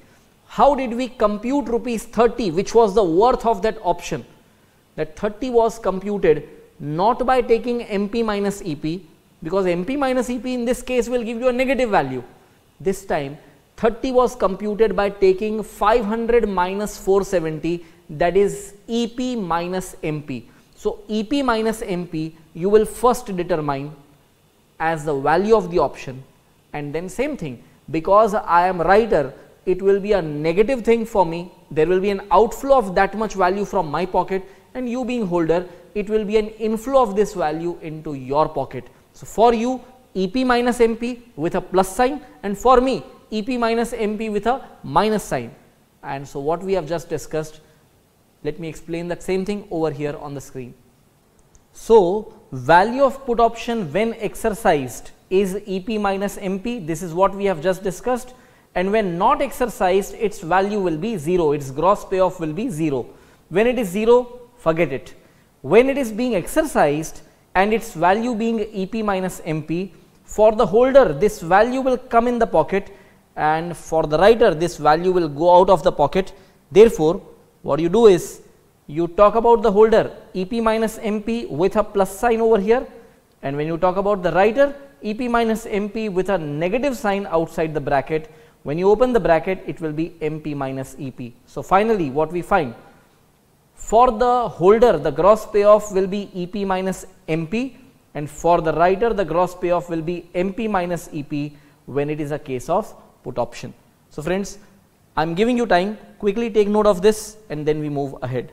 How did we compute rupees 30 which was the worth of that option? That 30 was computed not by taking MP minus EP because MP minus EP in this case will give you a negative value. This time 30 was computed by taking 500 minus 470 that is EP minus MP. So, EP minus MP you will first determine as the value of the option and then same thing because I am writer it will be a negative thing for me there will be an outflow of that much value from my pocket and you being holder it will be an inflow of this value into your pocket. So, for you EP minus MP with a plus sign and for me EP minus MP with a minus sign. And so what we have just discussed let me explain that same thing over here on the screen. So, value of put option when exercised is EP minus MP this is what we have just discussed. And when not exercised its value will be 0 its gross payoff will be 0 when it is 0 forget it. When it is being exercised and its value being EP minus MP for the holder this value will come in the pocket and for the writer this value will go out of the pocket. Therefore what you do is you talk about the holder EP minus MP with a plus sign over here. And when you talk about the writer EP minus MP with a negative sign outside the bracket. When you open the bracket it will be MP minus EP. So, finally what we find for the holder the gross payoff will be EP minus MP and for the writer the gross payoff will be MP minus EP when it is a case of put option. So, friends I am giving you time quickly take note of this and then we move ahead.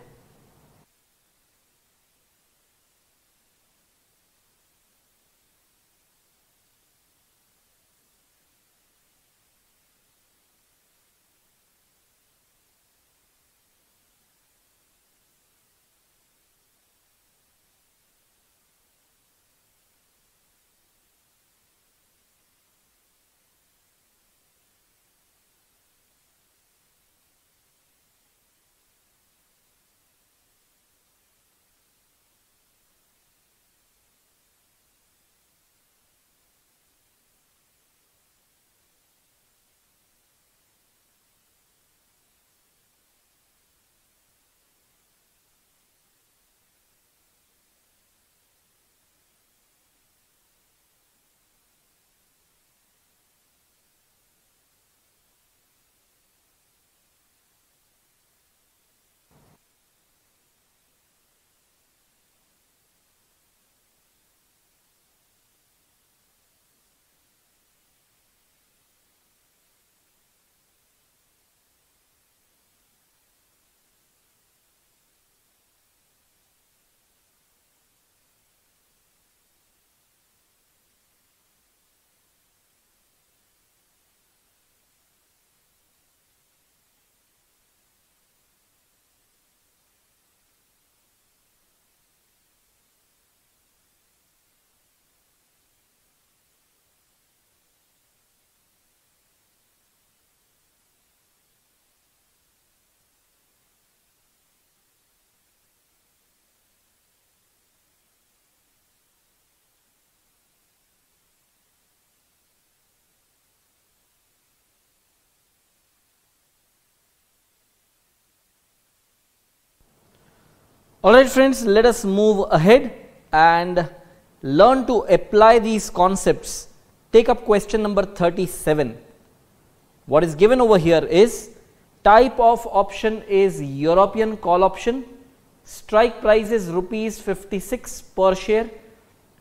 Alright friends, let us move ahead and learn to apply these concepts. Take up question number 37. What is given over here is type of option is European call option, strike price is rupees 56 per share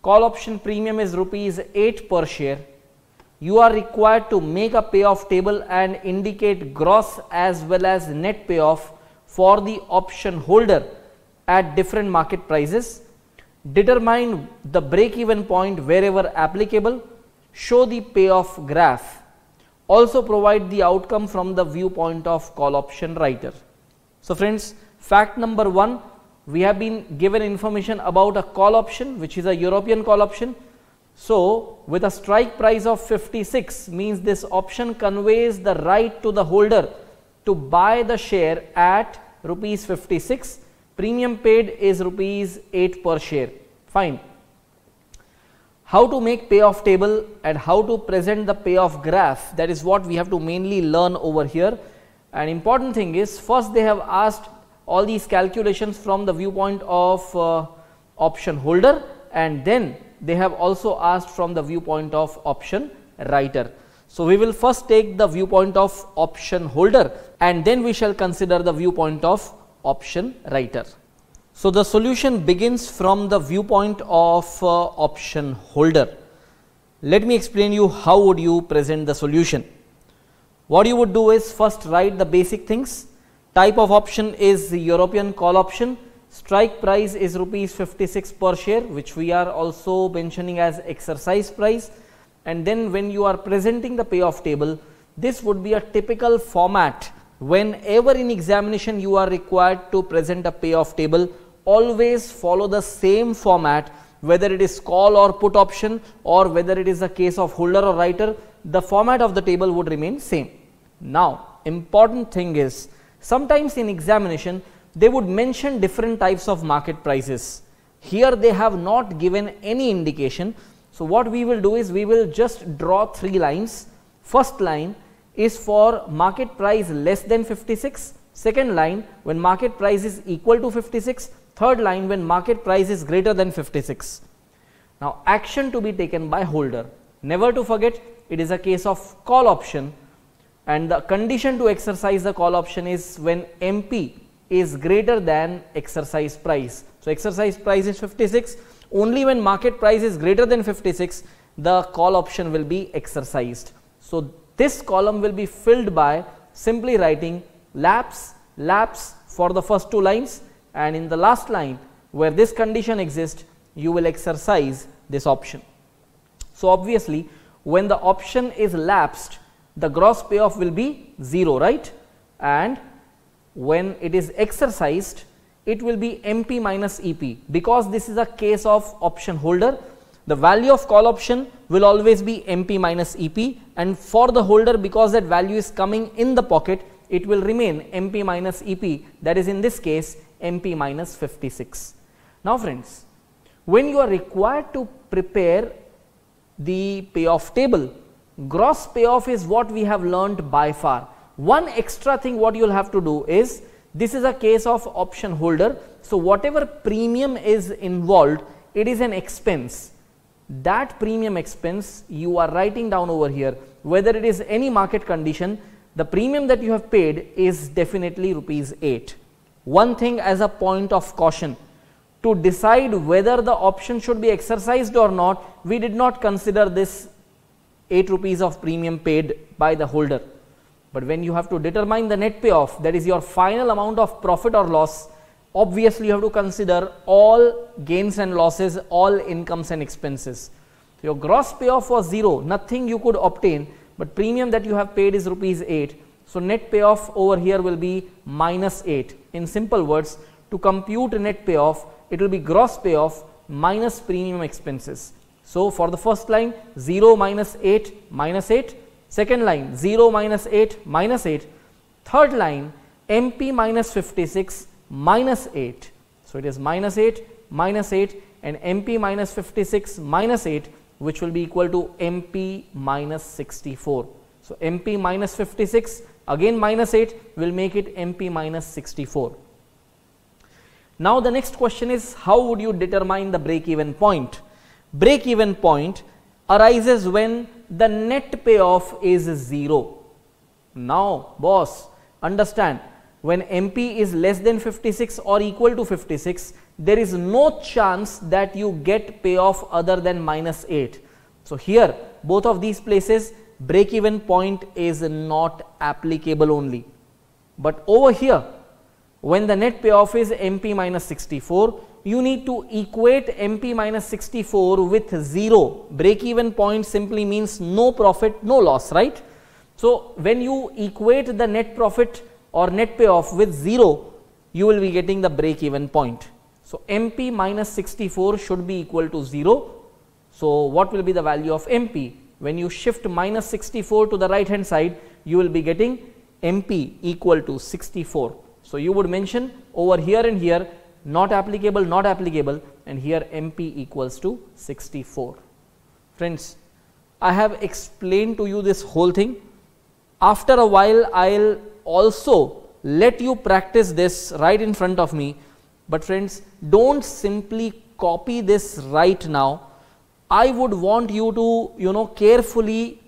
call option premium is rupees 8 per share you are required to make a payoff table and indicate gross as well as net payoff for the option holder at different market prices determine the break even point wherever applicable show the payoff graph also provide the outcome from the viewpoint of call option writer so friends fact number 1 we have been given information about a call option which is a European call option. So, with a strike price of 56 means this option conveys the right to the holder to buy the share at rupees 56 premium paid is rupees 8 per share fine. How to make payoff table and how to present the payoff graph that is what we have to mainly learn over here and important thing is first they have asked all these calculations from the viewpoint of uh, option holder and then they have also asked from the viewpoint of option writer. So, we will first take the viewpoint of option holder and then we shall consider the viewpoint of option writer. So, the solution begins from the viewpoint of uh, option holder. Let me explain you how would you present the solution. What you would do is first write the basic things Type of option is the European call option. Strike price is rupees 56 per share which we are also mentioning as exercise price and then when you are presenting the payoff table this would be a typical format whenever in examination you are required to present a payoff table always follow the same format whether it is call or put option or whether it is a case of holder or writer the format of the table would remain same. Now important thing is Sometimes in examination they would mention different types of market prices. Here they have not given any indication. So, what we will do is we will just draw three lines. First line is for market price less than 56, second line when market price is equal to 56, third line when market price is greater than 56. Now, action to be taken by holder. Never to forget it is a case of call option and the condition to exercise the call option is when MP is greater than exercise price. So, exercise price is 56 only when market price is greater than 56 the call option will be exercised. So, this column will be filled by simply writing lapse lapse for the first two lines. And in the last line where this condition exists you will exercise this option. So, obviously when the option is lapsed the gross payoff will be 0 right? And when it is exercised it will be MP minus EP because this is a case of option holder the value of call option will always be MP minus EP and for the holder because that value is coming in the pocket it will remain MP minus EP that is in this case MP minus 56. Now friends when you are required to prepare the payoff table gross payoff is what we have learned by far. One extra thing what you will have to do is this is a case of option holder. So, whatever premium is involved it is an expense that premium expense you are writing down over here whether it is any market condition the premium that you have paid is definitely rupees 8. One thing as a point of caution to decide whether the option should be exercised or not we did not consider this 8 rupees of premium paid by the holder. But when you have to determine the net payoff that is your final amount of profit or loss obviously you have to consider all gains and losses all incomes and expenses. Your gross payoff was 0 nothing you could obtain but premium that you have paid is rupees 8. So, net payoff over here will be minus 8 in simple words to compute net payoff it will be gross payoff minus premium expenses. So, for the first line 0 minus 8 minus 8, second line 0 minus 8 minus 8, third line MP minus 56 minus 8. So, it is minus 8 minus 8 and MP minus 56 minus 8 which will be equal to MP minus 64. So, MP minus 56 again minus 8 will make it MP minus 64. Now, the next question is how would you determine the break even point? break even point arises when the net payoff is 0. Now boss understand when MP is less than 56 or equal to 56, there is no chance that you get payoff other than minus 8. So, here both of these places break even point is not applicable only, but over here when the net payoff is MP minus 64, you need to equate MP minus 64 with 0. Break even point simply means no profit, no loss, right. So, when you equate the net profit or net payoff with 0, you will be getting the break even point. So, MP minus 64 should be equal to 0. So, what will be the value of MP? When you shift minus 64 to the right hand side, you will be getting MP equal to 64. So, you would mention over here and here not applicable, not applicable and here MP equals to 64. Friends, I have explained to you this whole thing. After a while, I will also let you practice this right in front of me. But friends, don't simply copy this right now. I would want you to, you know, carefully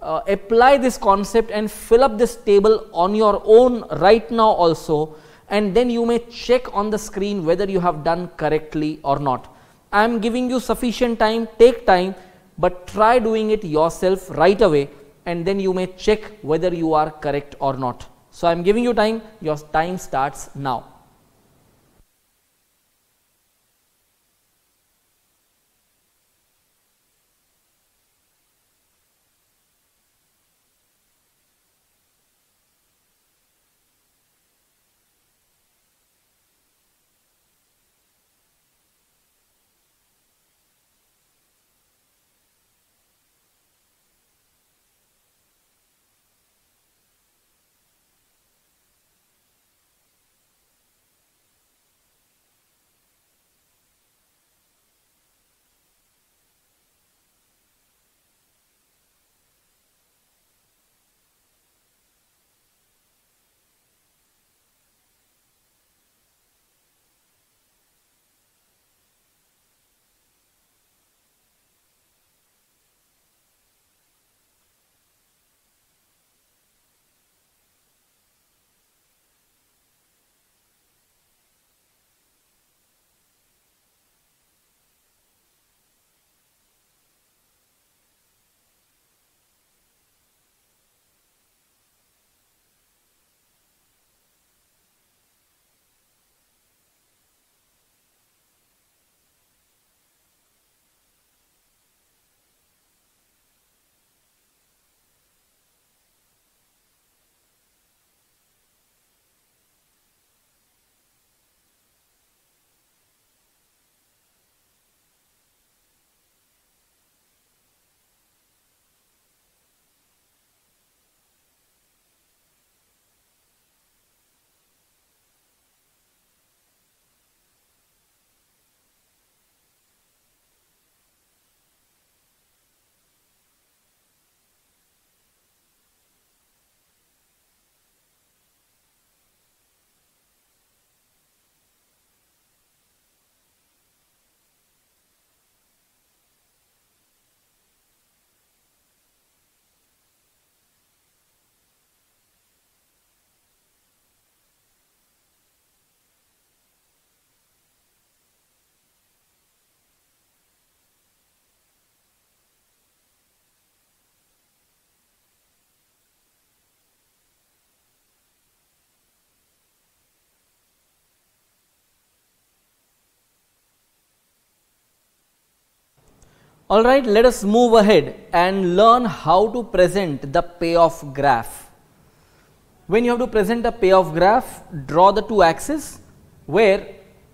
uh, apply this concept and fill up this table on your own right now also and then you may check on the screen whether you have done correctly or not. I am giving you sufficient time, take time, but try doing it yourself right away and then you may check whether you are correct or not. So, I am giving you time, your time starts now. Alright, let us move ahead and learn how to present the payoff graph. When you have to present a payoff graph, draw the two axes where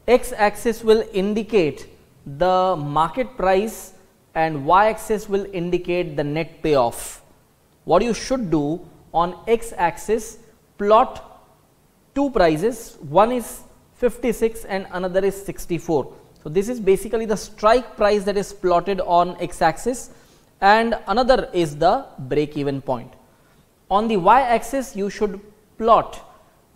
x axis will indicate the market price and y axis will indicate the net payoff. What you should do on x axis plot two prices, one is 56 and another is 64 so, this is basically the strike price that is plotted on x axis and another is the break even point. On the y axis you should plot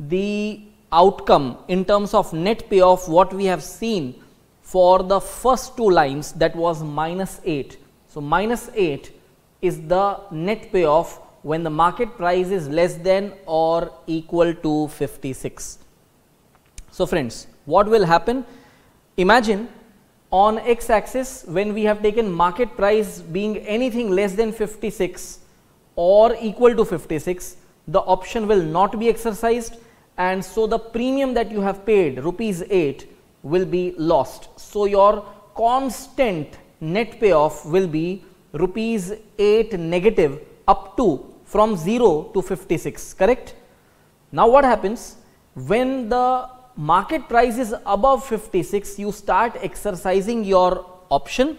the outcome in terms of net payoff what we have seen for the first two lines that was minus 8. So, minus 8 is the net payoff when the market price is less than or equal to 56. So, friends what will happen? Imagine on x axis when we have taken market price being anything less than 56 or equal to 56 the option will not be exercised and so the premium that you have paid rupees 8 will be lost. So, your constant net payoff will be rupees 8 negative up to from 0 to 56 correct. Now, what happens when the market price is above 56 you start exercising your option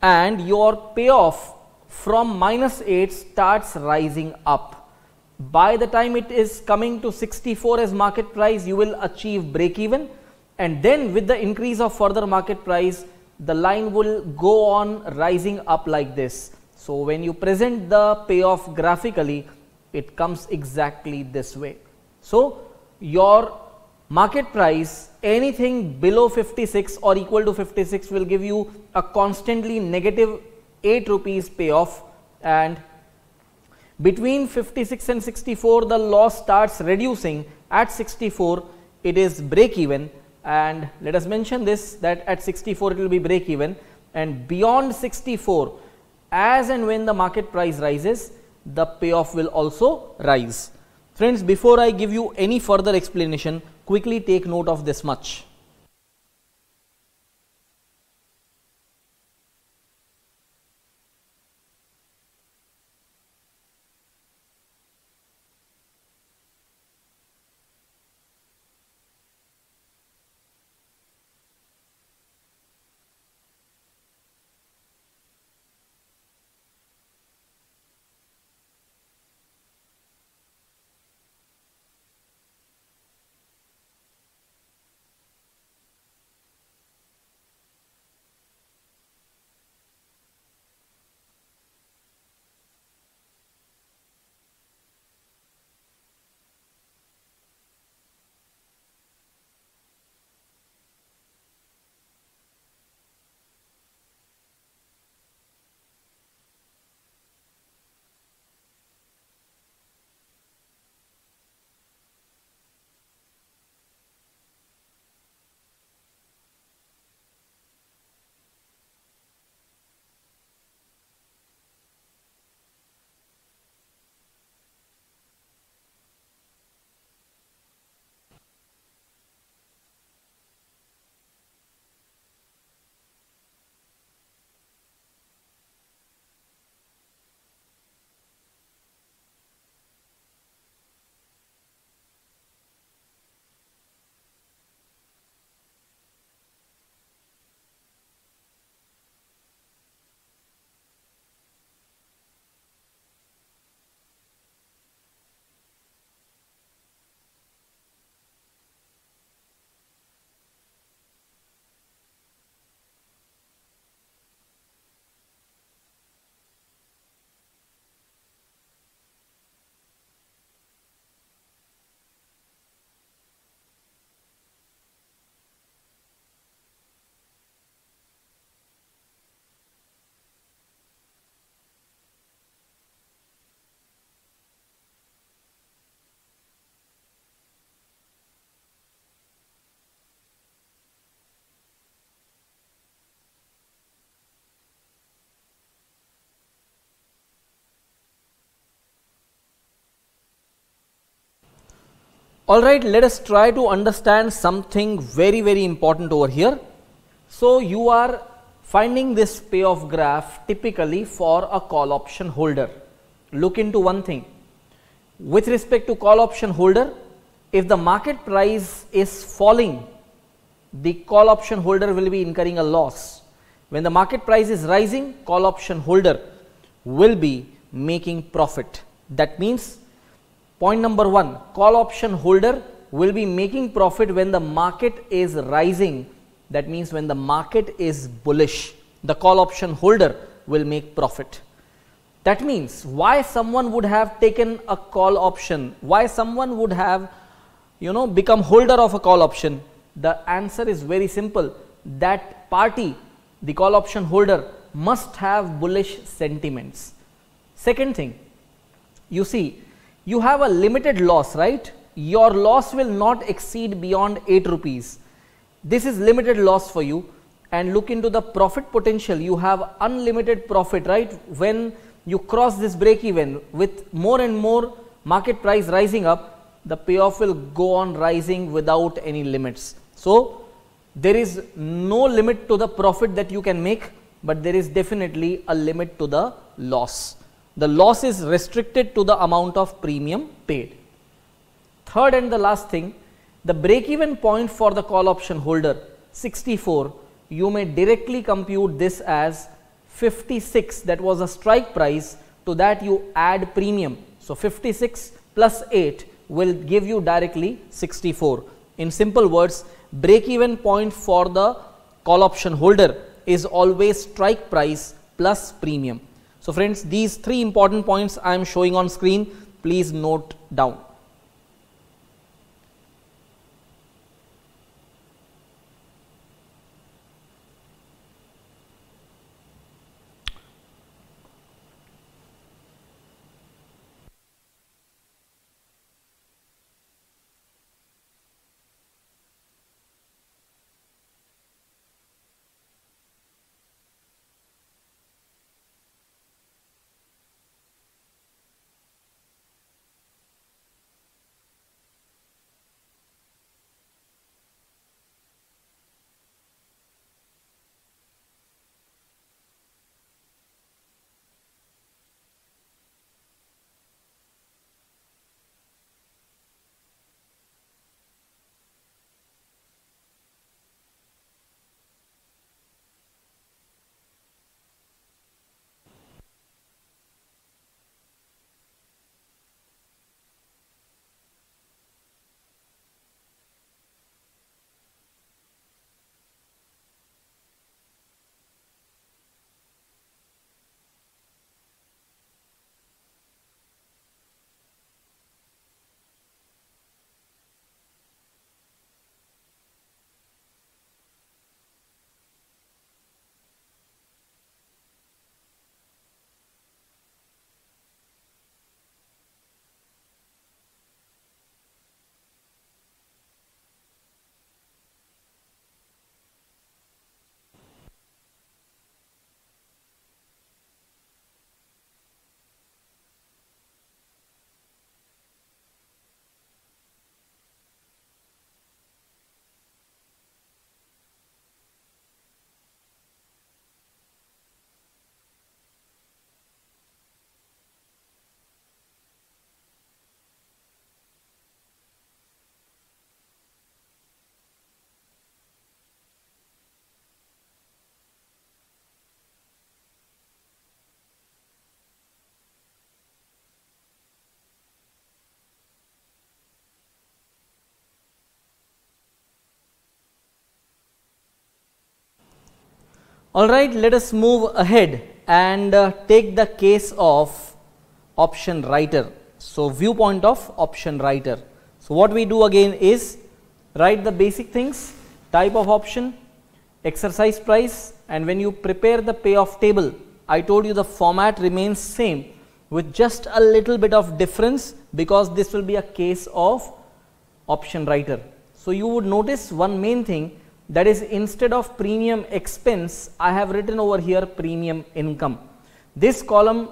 and your payoff from minus 8 starts rising up by the time it is coming to 64 as market price you will achieve break even and then with the increase of further market price the line will go on rising up like this. So, when you present the payoff graphically it comes exactly this way. So, your market price anything below 56 or equal to 56 will give you a constantly negative 8 rupees payoff. And between 56 and 64 the loss starts reducing. At 64 it is break even. And let us mention this that at 64 it will be break even. And beyond 64 as and when the market price rises the payoff will also rise. Friends before I give you any further explanation quickly take note of this much. Alright, let us try to understand something very very important over here. So, you are finding this payoff graph typically for a call option holder. Look into one thing. With respect to call option holder, if the market price is falling, the call option holder will be incurring a loss. When the market price is rising, call option holder will be making profit. That means Point number 1 call option holder will be making profit when the market is rising that means when the market is bullish the call option holder will make profit. That means why someone would have taken a call option why someone would have you know become holder of a call option the answer is very simple that party the call option holder must have bullish sentiments. Second thing you see you have a limited loss right? Your loss will not exceed beyond 8 rupees. This is limited loss for you. And look into the profit potential. You have unlimited profit right? When you cross this break even with more and more market price rising up the payoff will go on rising without any limits. So, there is no limit to the profit that you can make, but there is definitely a limit to the loss. The loss is restricted to the amount of premium paid. Third and the last thing, the break even point for the call option holder 64, you may directly compute this as 56 that was a strike price to that you add premium. So, 56 plus 8 will give you directly 64. In simple words, break even point for the call option holder is always strike price plus premium. So friends, these three important points I am showing on screen, please note down. All right, let us move ahead and uh, take the case of option writer. So, viewpoint of option writer. So, what we do again is write the basic things type of option, exercise price and when you prepare the payoff table, I told you the format remains same with just a little bit of difference because this will be a case of option writer. So, you would notice one main thing that is instead of premium expense I have written over here premium income. This column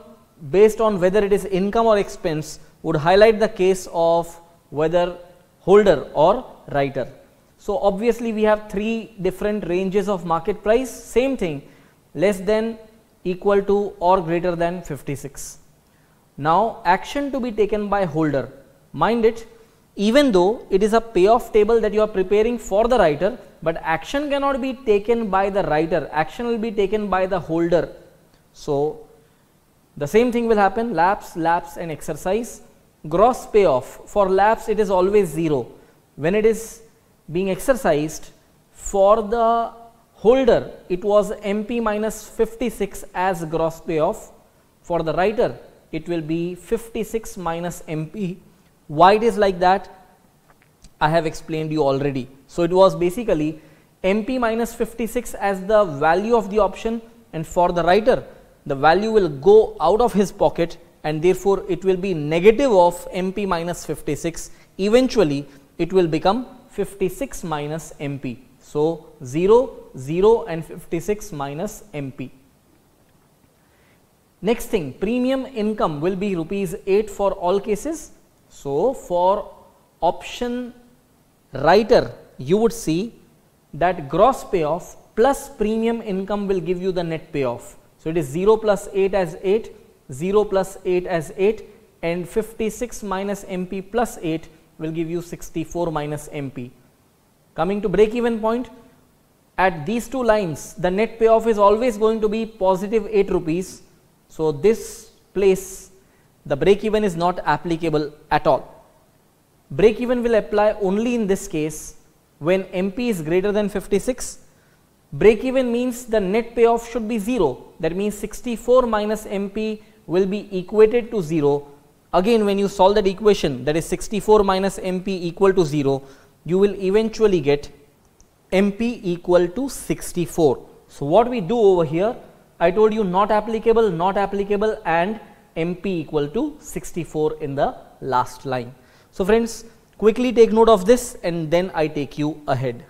based on whether it is income or expense would highlight the case of whether holder or writer. So, obviously we have three different ranges of market price same thing less than equal to or greater than 56. Now, action to be taken by holder mind it even though it is a payoff table that you are preparing for the writer, but action cannot be taken by the writer, action will be taken by the holder. So, the same thing will happen lapse, lapse and exercise. Gross payoff for lapse it is always 0. When it is being exercised for the holder it was MP minus 56 as gross payoff. For the writer it will be 56 minus MP why it is like that? I have explained you already. So, it was basically MP minus 56 as the value of the option and for the writer the value will go out of his pocket and therefore, it will be negative of MP minus 56. Eventually, it will become 56 minus MP. So, 0, 0 and 56 minus MP. Next thing premium income will be rupees 8 for all cases. So, for option writer you would see that gross payoff plus premium income will give you the net payoff. So, it is 0 plus 8 as 8, 0 plus 8 as 8 and 56 minus MP plus 8 will give you 64 minus MP. Coming to break even point at these two lines the net payoff is always going to be positive 8 rupees. So, this place the break even is not applicable at all. Break even will apply only in this case when MP is greater than 56 break even means the net payoff should be 0 that means 64 minus MP will be equated to 0 again when you solve that equation that is 64 minus MP equal to 0 you will eventually get MP equal to 64. So, what we do over here I told you not applicable not applicable and MP equal to 64 in the last line. So, friends quickly take note of this and then I take you ahead.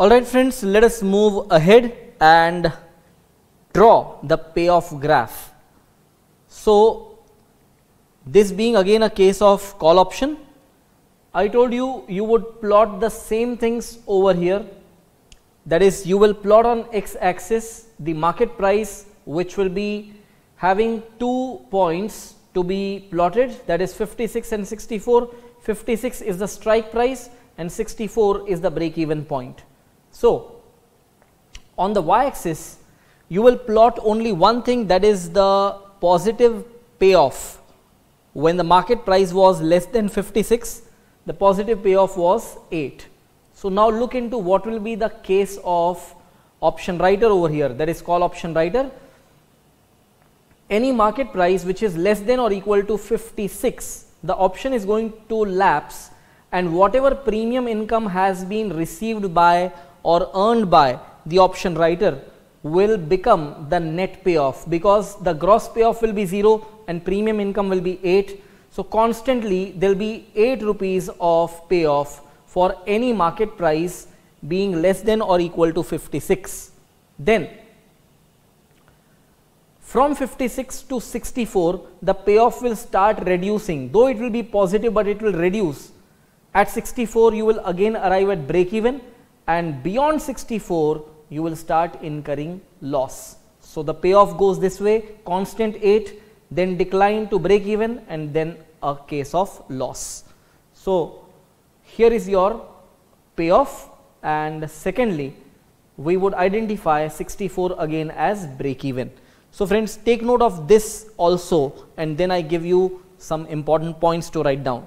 Alright friends, let us move ahead and draw the payoff graph. So, this being again a case of call option, I told you you would plot the same things over here. That is you will plot on x axis the market price which will be having two points to be plotted. That is 56 and 64 56 is the strike price and 64 is the break even point so, on the y axis you will plot only one thing that is the positive payoff. When the market price was less than 56 the positive payoff was 8. So, now look into what will be the case of option writer over here. That is call option writer. Any market price which is less than or equal to 56 the option is going to lapse and whatever premium income has been received by or earned by the option writer will become the net payoff because the gross payoff will be 0 and premium income will be 8. So, constantly there will be 8 rupees of payoff for any market price being less than or equal to 56. Then from 56 to 64 the payoff will start reducing though it will be positive, but it will reduce. At 64 you will again arrive at break even and beyond 64 you will start incurring loss. So, the payoff goes this way constant 8 then decline to break even and then a case of loss. So, here is your payoff and secondly we would identify 64 again as break even. So, friends take note of this also and then I give you some important points to write down.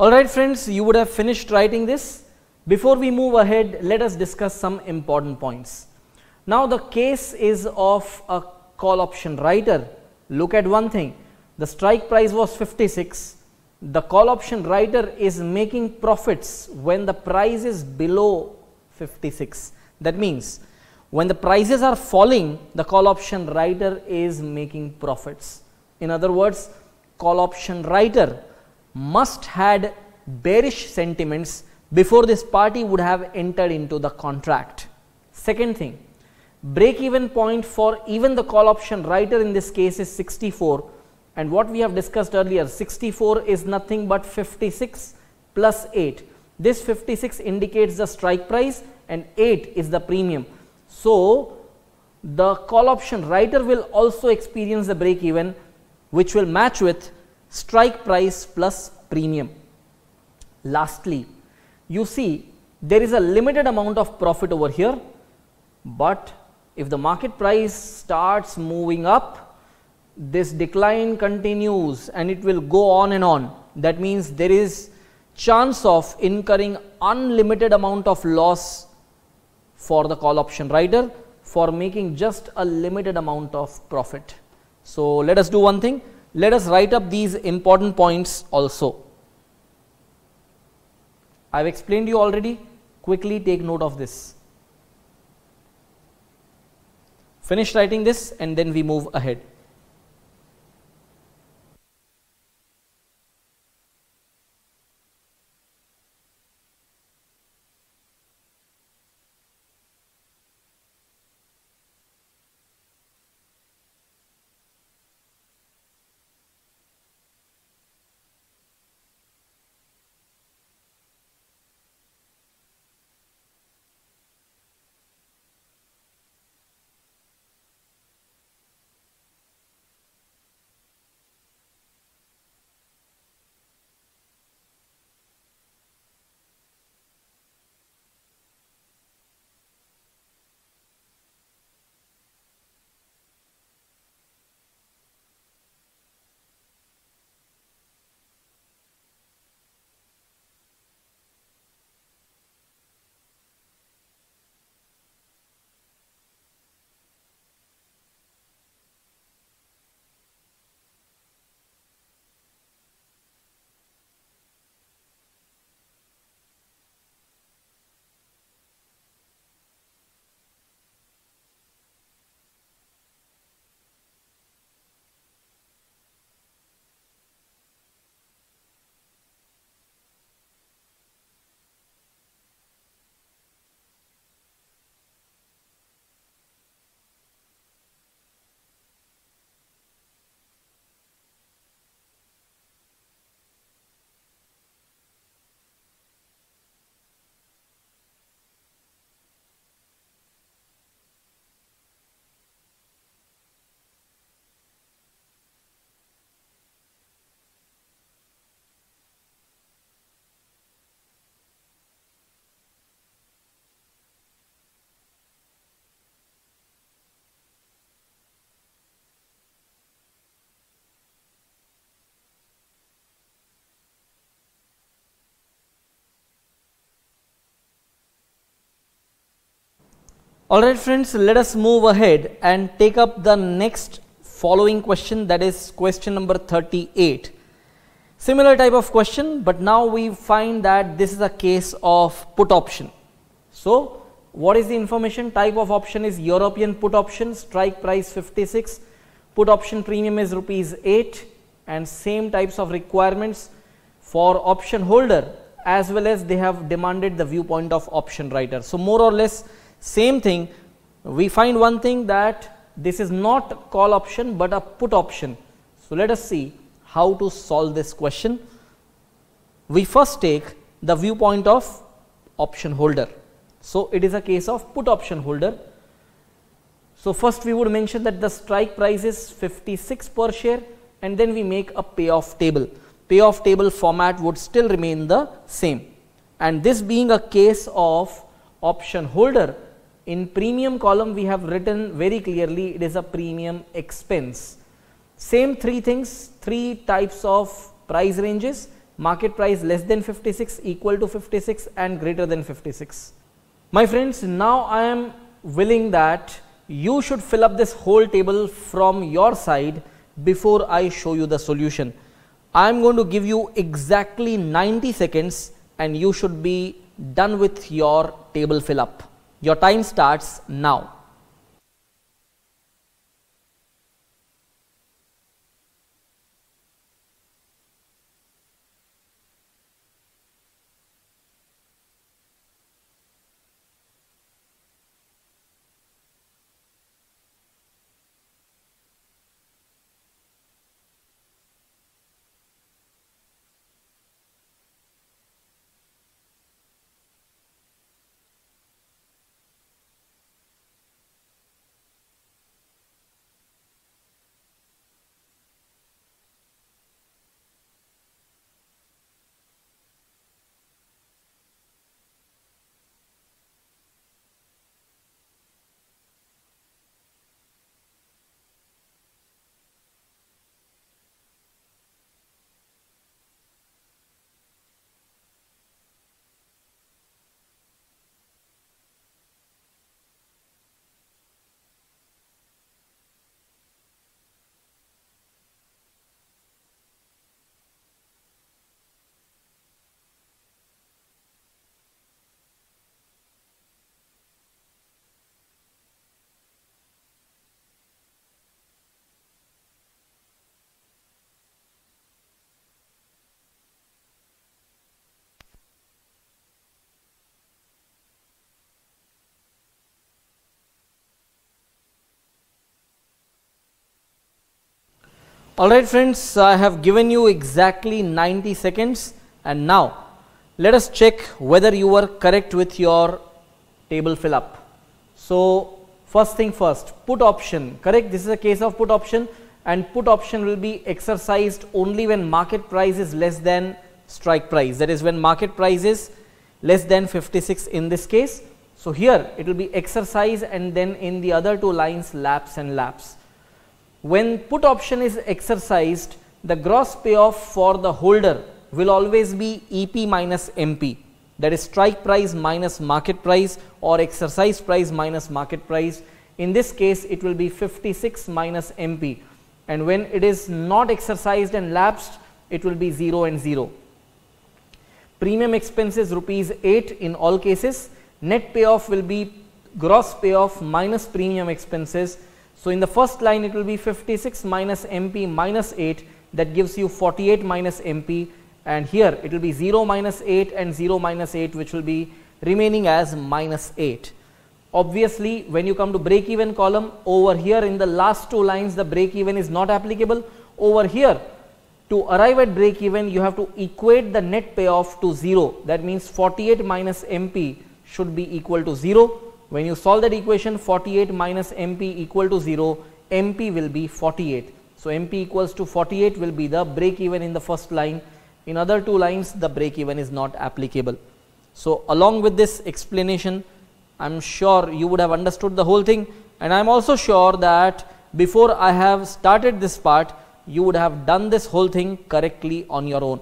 Alright friends, you would have finished writing this. Before we move ahead, let us discuss some important points. Now the case is of a call option writer. Look at one thing, the strike price was 56. The call option writer is making profits when the price is below 56. That means when the prices are falling, the call option writer is making profits. In other words, call option writer must had bearish sentiments before this party would have entered into the contract. Second thing, break even point for even the call option writer in this case is 64 and what we have discussed earlier 64 is nothing but 56 plus 8. This 56 indicates the strike price and 8 is the premium. So, the call option writer will also experience the break even which will match with strike price plus premium. Lastly, you see there is a limited amount of profit over here, but if the market price starts moving up, this decline continues and it will go on and on. That means there is chance of incurring unlimited amount of loss for the call option writer for making just a limited amount of profit. So, let us do one thing let us write up these important points also. I have explained you already, quickly take note of this. Finish writing this and then we move ahead. Alright friends, let us move ahead and take up the next following question that is question number 38. Similar type of question but now we find that this is a case of put option. So what is the information type of option is European put option strike price 56 put option premium is rupees 8 and same types of requirements for option holder as well as they have demanded the viewpoint of option writer. So more or less same thing, we find one thing that this is not call option but a put option. So, let us see how to solve this question. We first take the viewpoint of option holder. So, it is a case of put option holder. So, first we would mention that the strike price is 56 per share and then we make a payoff table. Payoff table format would still remain the same and this being a case of option holder in premium column we have written very clearly it is a premium expense. Same three things, three types of price ranges, market price less than 56, equal to 56 and greater than 56. My friends, now I am willing that you should fill up this whole table from your side before I show you the solution. I am going to give you exactly 90 seconds and you should be done with your table fill up. Your time starts now. Alright friends, I have given you exactly 90 seconds and now let us check whether you were correct with your table fill up. So first thing first, put option, correct? This is a case of put option and put option will be exercised only when market price is less than strike price. That is when market price is less than 56 in this case. So here it will be exercise and then in the other two lines lapse and lapse. When put option is exercised, the gross payoff for the holder will always be EP minus MP that is strike price minus market price or exercise price minus market price. In this case, it will be 56 minus MP and when it is not exercised and lapsed, it will be 0 and 0. Premium expenses rupees 8 in all cases. Net payoff will be gross payoff minus premium expenses so, in the first line it will be 56 minus MP minus 8 that gives you 48 minus MP and here it will be 0 minus 8 and 0 minus 8 which will be remaining as minus 8. Obviously, when you come to break even column over here in the last two lines the break even is not applicable. Over here to arrive at break even you have to equate the net payoff to 0 that means 48 minus MP should be equal to 0 when you solve that equation 48 minus MP equal to 0, MP will be 48. So, MP equals to 48 will be the break even in the first line. In other two lines the break even is not applicable. So, along with this explanation I am sure you would have understood the whole thing and I am also sure that before I have started this part you would have done this whole thing correctly on your own.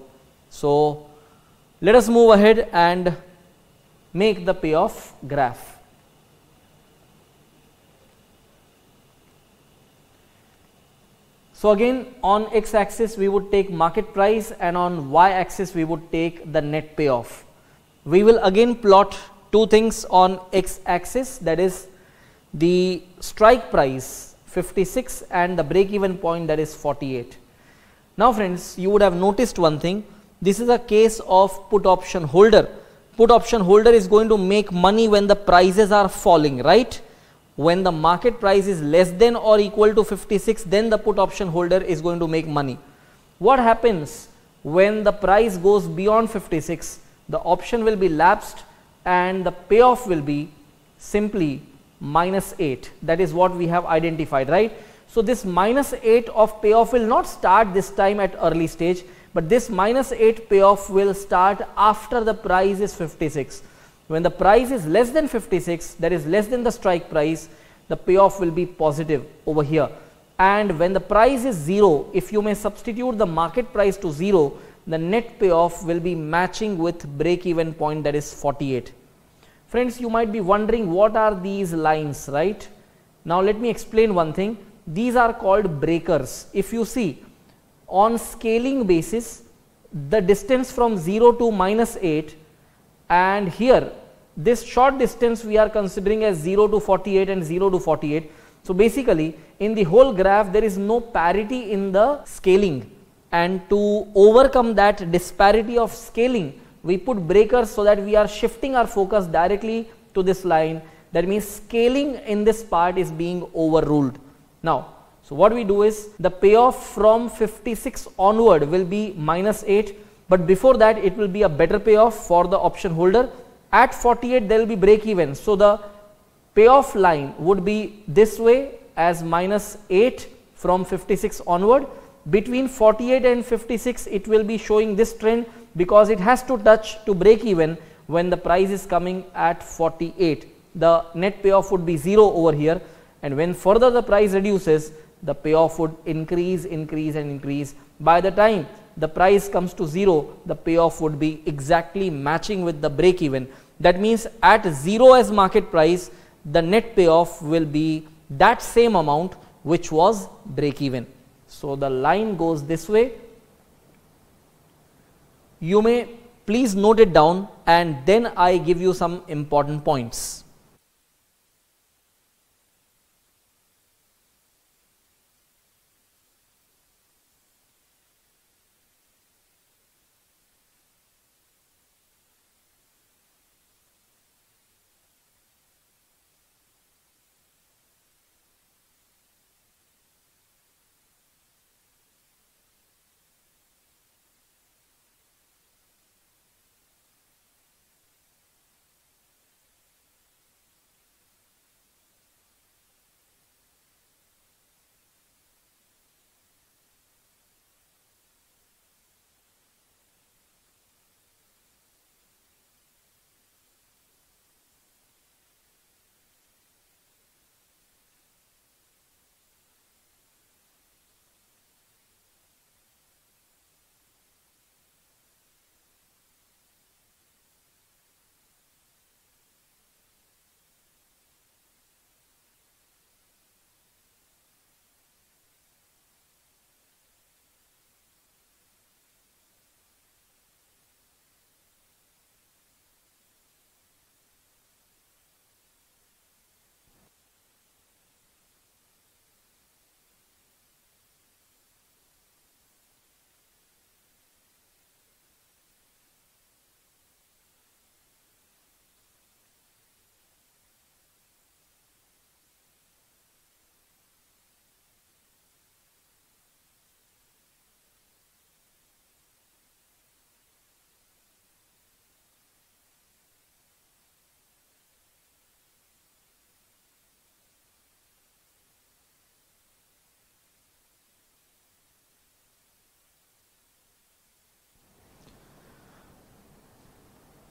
So, let us move ahead and make the payoff graph. So again on x axis we would take market price and on y axis we would take the net payoff. We will again plot two things on x axis that is the strike price 56 and the break even point that is 48. Now friends you would have noticed one thing this is a case of put option holder. Put option holder is going to make money when the prices are falling right when the market price is less than or equal to 56 then the put option holder is going to make money. What happens when the price goes beyond 56 the option will be lapsed and the payoff will be simply minus 8 that is what we have identified right. So, this minus 8 of payoff will not start this time at early stage, but this minus 8 payoff will start after the price is 56 when the price is less than 56 that is less than the strike price the payoff will be positive over here and when the price is 0 if you may substitute the market price to 0 the net payoff will be matching with break even point that is 48. Friends you might be wondering what are these lines right. Now let me explain one thing these are called breakers if you see on scaling basis the distance from 0 to minus 8 and here this short distance we are considering as 0 to 48 and 0 to 48. So, basically in the whole graph there is no parity in the scaling and to overcome that disparity of scaling we put breakers so that we are shifting our focus directly to this line that means scaling in this part is being overruled. Now, so what we do is the payoff from 56 onward will be minus 8 but before that it will be a better payoff for the option holder. At 48 there will be break even. So the payoff line would be this way as minus 8 from 56 onward. Between 48 and 56 it will be showing this trend because it has to touch to break even when the price is coming at 48 the net payoff would be 0 over here. And when further the price reduces the payoff would increase increase and increase. By the time the price comes to 0 the payoff would be exactly matching with the break even that means at 0 as market price the net payoff will be that same amount which was break even. So, the line goes this way you may please note it down and then I give you some important points.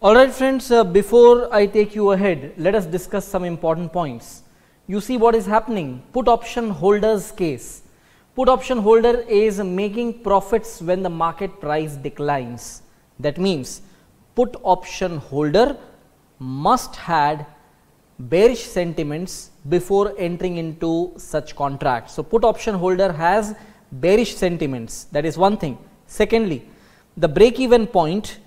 Alright friends, uh, before I take you ahead, let us discuss some important points. You see what is happening, put option holders case. Put option holder is making profits when the market price declines. That means put option holder must had bearish sentiments before entering into such contract. So, put option holder has bearish sentiments. That is one thing. Secondly, the break even point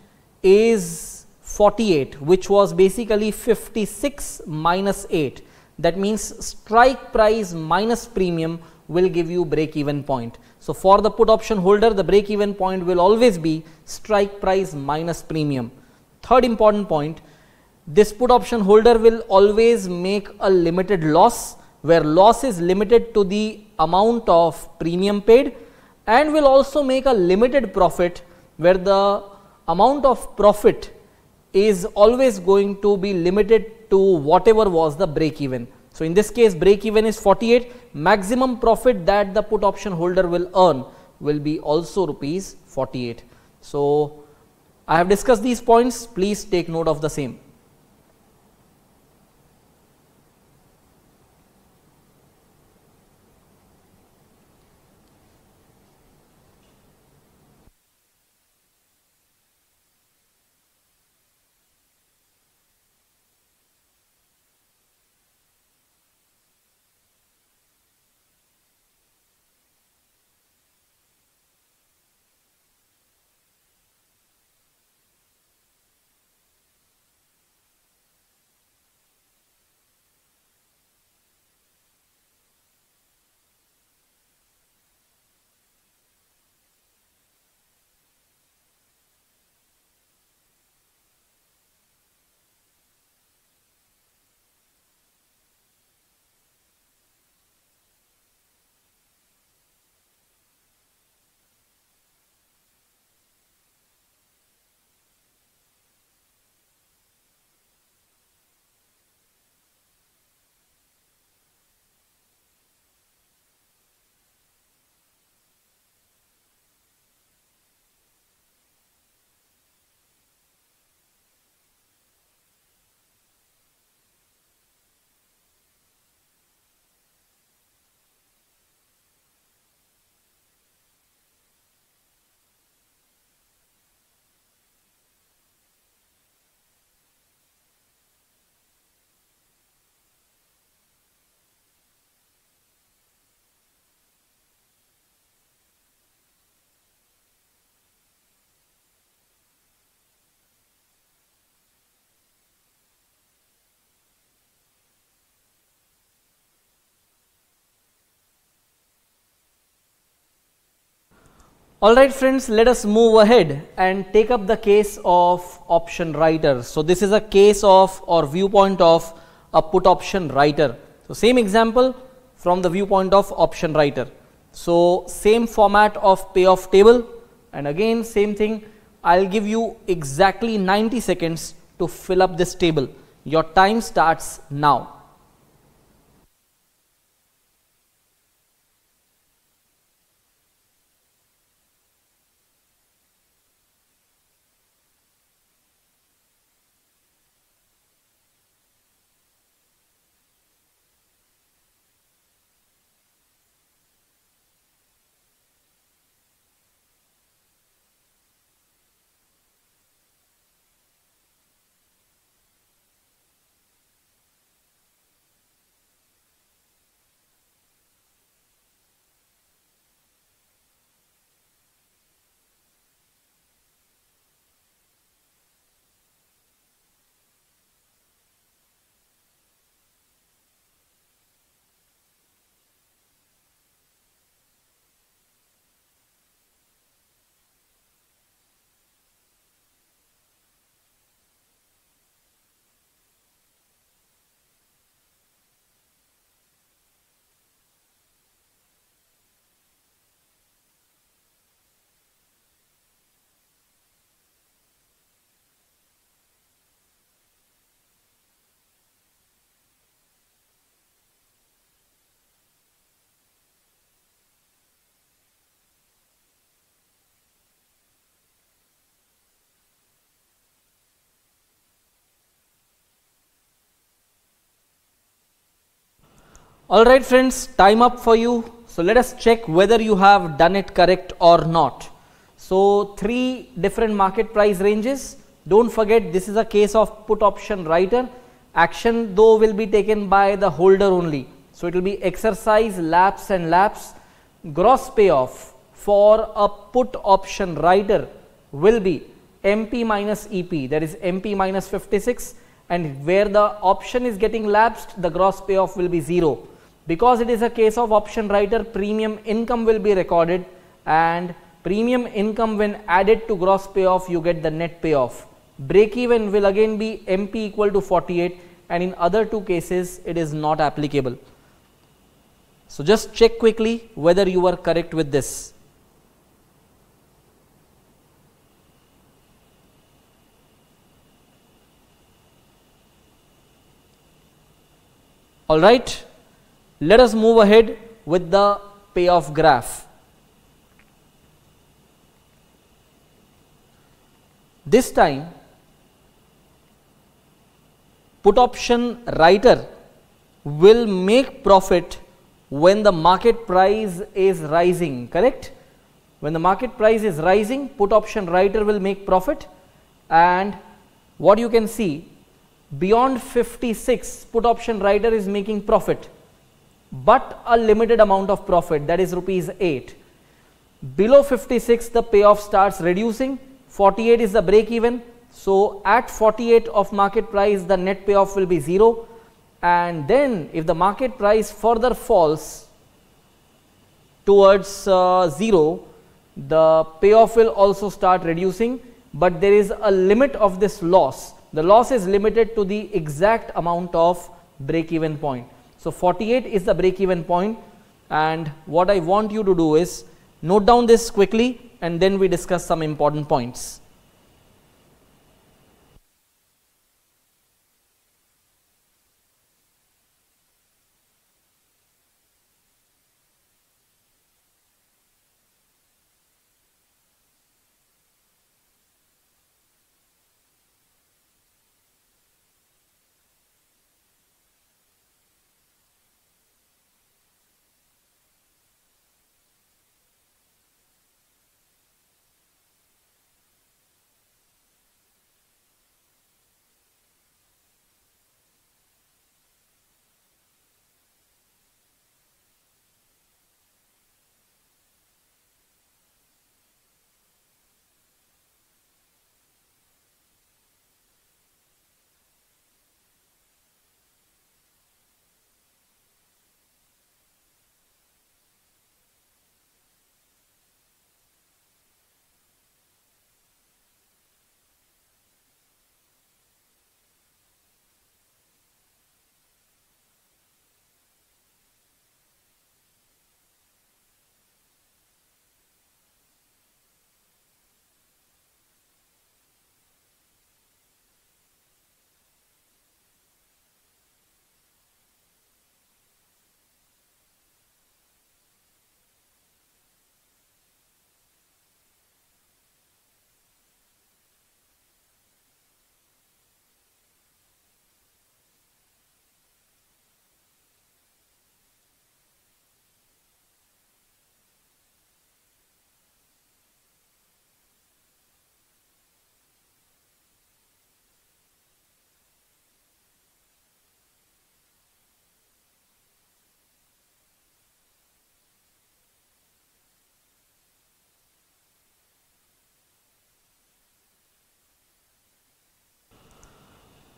is 48 which was basically 56 minus 8 that means strike price minus premium will give you break even point. So, for the put option holder the break even point will always be strike price minus premium. Third important point this put option holder will always make a limited loss where loss is limited to the amount of premium paid and will also make a limited profit where the amount of profit is always going to be limited to whatever was the break even. So, in this case break even is 48 maximum profit that the put option holder will earn will be also rupees 48. So, I have discussed these points please take note of the same. Alright friends, let us move ahead and take up the case of option writer. So, this is a case of or viewpoint of a put option writer. So, same example from the viewpoint of option writer. So, same format of payoff table and again same thing I will give you exactly 90 seconds to fill up this table. Your time starts now. Alright friends, time up for you. So let us check whether you have done it correct or not. So three different market price ranges. Don't forget this is a case of put option writer. Action though will be taken by the holder only. So it will be exercise, lapse and lapse gross payoff for a put option writer will be MP minus EP that is MP minus 56 and where the option is getting lapsed the gross payoff will be 0. Because it is a case of option writer premium income will be recorded and premium income when added to gross payoff you get the net payoff. Break even will again be MP equal to 48 and in other two cases it is not applicable. So, just check quickly whether you are correct with this. All right, let us move ahead with the payoff graph. This time put option writer will make profit when the market price is rising correct? When the market price is rising put option writer will make profit. And what you can see beyond 56 put option writer is making profit but a limited amount of profit that is rupees 8 below 56 the payoff starts reducing. 48 is the break even so at 48 of market price the net payoff will be 0 and then if the market price further falls towards uh, 0 the payoff will also start reducing. But there is a limit of this loss. The loss is limited to the exact amount of break even point so 48 is the break even point and what i want you to do is note down this quickly and then we discuss some important points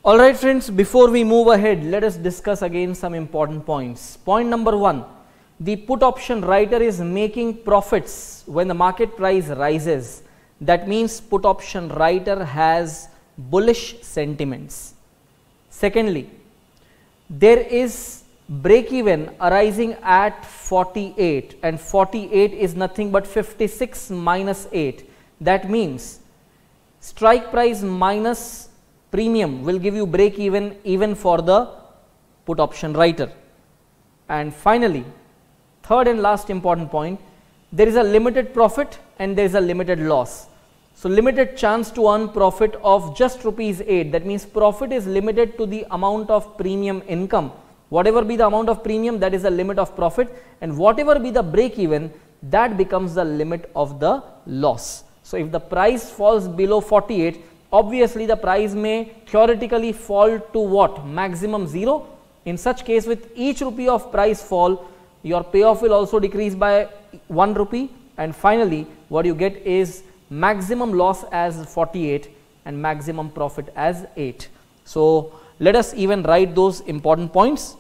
Alright friends, before we move ahead, let us discuss again some important points. Point number one, the put option writer is making profits when the market price rises. That means put option writer has bullish sentiments. Secondly, there is break even arising at 48 and 48 is nothing but 56 minus 8. That means strike price minus premium will give you break even even for the put option writer. And finally, third and last important point, there is a limited profit and there is a limited loss. So, limited chance to earn profit of just rupees 8 that means profit is limited to the amount of premium income whatever be the amount of premium that is the limit of profit and whatever be the break even that becomes the limit of the loss. So, if the price falls below 48 obviously the price may theoretically fall to what maximum 0 in such case with each rupee of price fall your payoff will also decrease by 1 rupee and finally what you get is maximum loss as 48 and maximum profit as 8. So, let us even write those important points.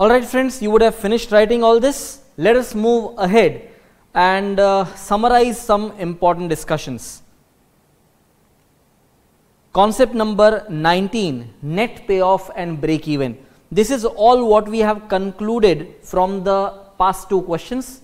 Alright friends, you would have finished writing all this. Let us move ahead and uh, summarize some important discussions. Concept number 19 net payoff and break even. This is all what we have concluded from the past two questions.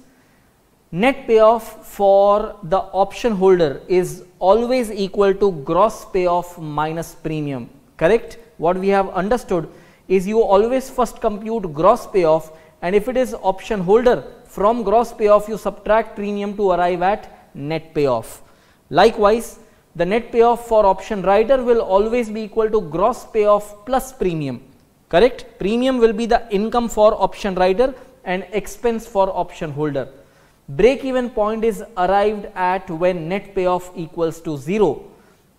Net payoff for the option holder is always equal to gross payoff minus premium. Correct? What we have understood is you always first compute gross payoff and if it is option holder from gross payoff you subtract premium to arrive at net payoff. Likewise, the net payoff for option writer will always be equal to gross payoff plus premium. Correct? Premium will be the income for option writer and expense for option holder. Break even point is arrived at when net payoff equals to 0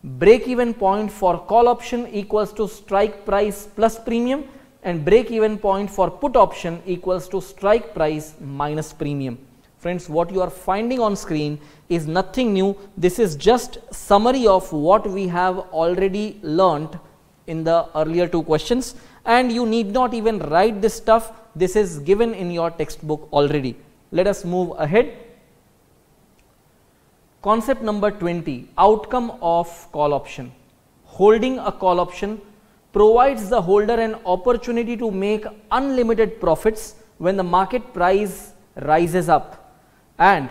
break even point for call option equals to strike price plus premium and break even point for put option equals to strike price minus premium. Friends what you are finding on screen is nothing new this is just summary of what we have already learnt in the earlier two questions and you need not even write this stuff this is given in your textbook already. Let us move ahead Concept number 20 outcome of call option. Holding a call option provides the holder an opportunity to make unlimited profits when the market price rises up and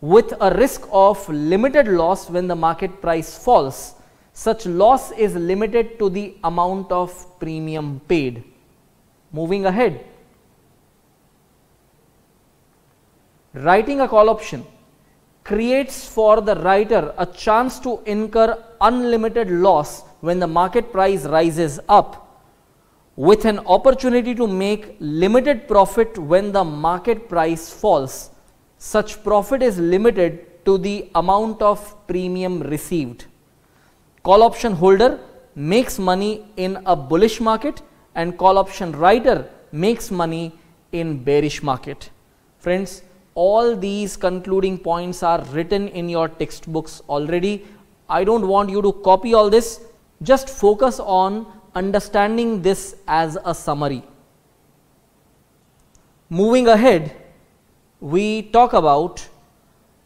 with a risk of limited loss when the market price falls. Such loss is limited to the amount of premium paid. Moving ahead, writing a call option creates for the writer a chance to incur unlimited loss when the market price rises up with an opportunity to make limited profit when the market price falls. Such profit is limited to the amount of premium received. Call option holder makes money in a bullish market and call option writer makes money in bearish market. Friends, all these concluding points are written in your textbooks already. I don't want you to copy all this, just focus on understanding this as a summary. Moving ahead, we talk about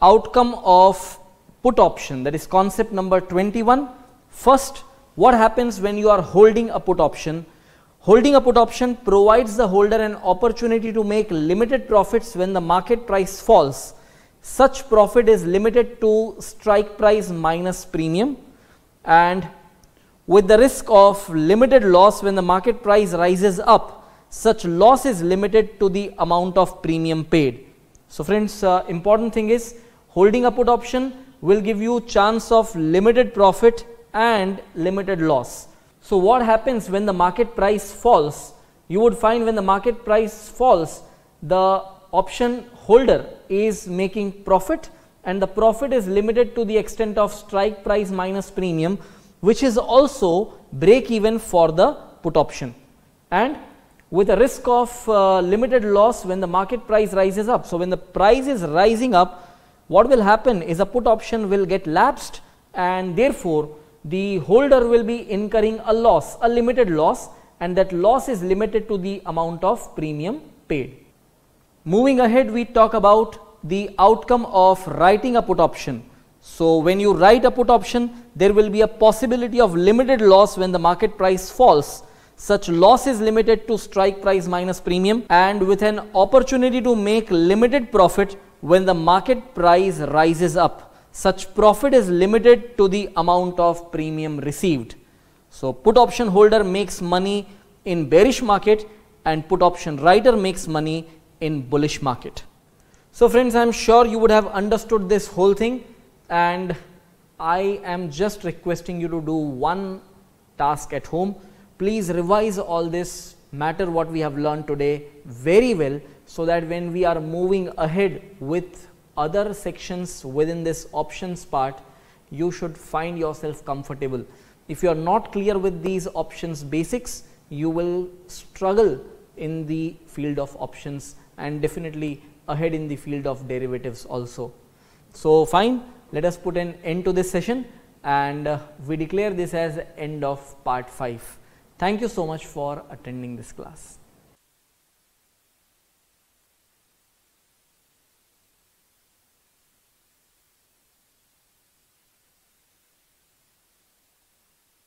outcome of put option that is concept number 21. First, what happens when you are holding a put option Holding a put option provides the holder an opportunity to make limited profits when the market price falls. Such profit is limited to strike price minus premium and with the risk of limited loss when the market price rises up, such loss is limited to the amount of premium paid. So friends, uh, important thing is holding a put option will give you chance of limited profit and limited loss. So what happens when the market price falls? You would find when the market price falls, the option holder is making profit and the profit is limited to the extent of strike price minus premium which is also break even for the put option and with a risk of uh, limited loss when the market price rises up. So, when the price is rising up what will happen is a put option will get lapsed and therefore, the holder will be incurring a loss a limited loss and that loss is limited to the amount of premium paid. Moving ahead we talk about the outcome of writing a put option. So, when you write a put option there will be a possibility of limited loss when the market price falls. Such loss is limited to strike price minus premium and with an opportunity to make limited profit when the market price rises up. Such profit is limited to the amount of premium received. So, put option holder makes money in bearish market and put option writer makes money in bullish market. So friends, I am sure you would have understood this whole thing and I am just requesting you to do one task at home. Please revise all this matter what we have learned today very well so that when we are moving ahead with other sections within this options part, you should find yourself comfortable. If you are not clear with these options basics, you will struggle in the field of options and definitely ahead in the field of derivatives also. So, fine let us put an end to this session and uh, we declare this as end of part 5. Thank you so much for attending this class.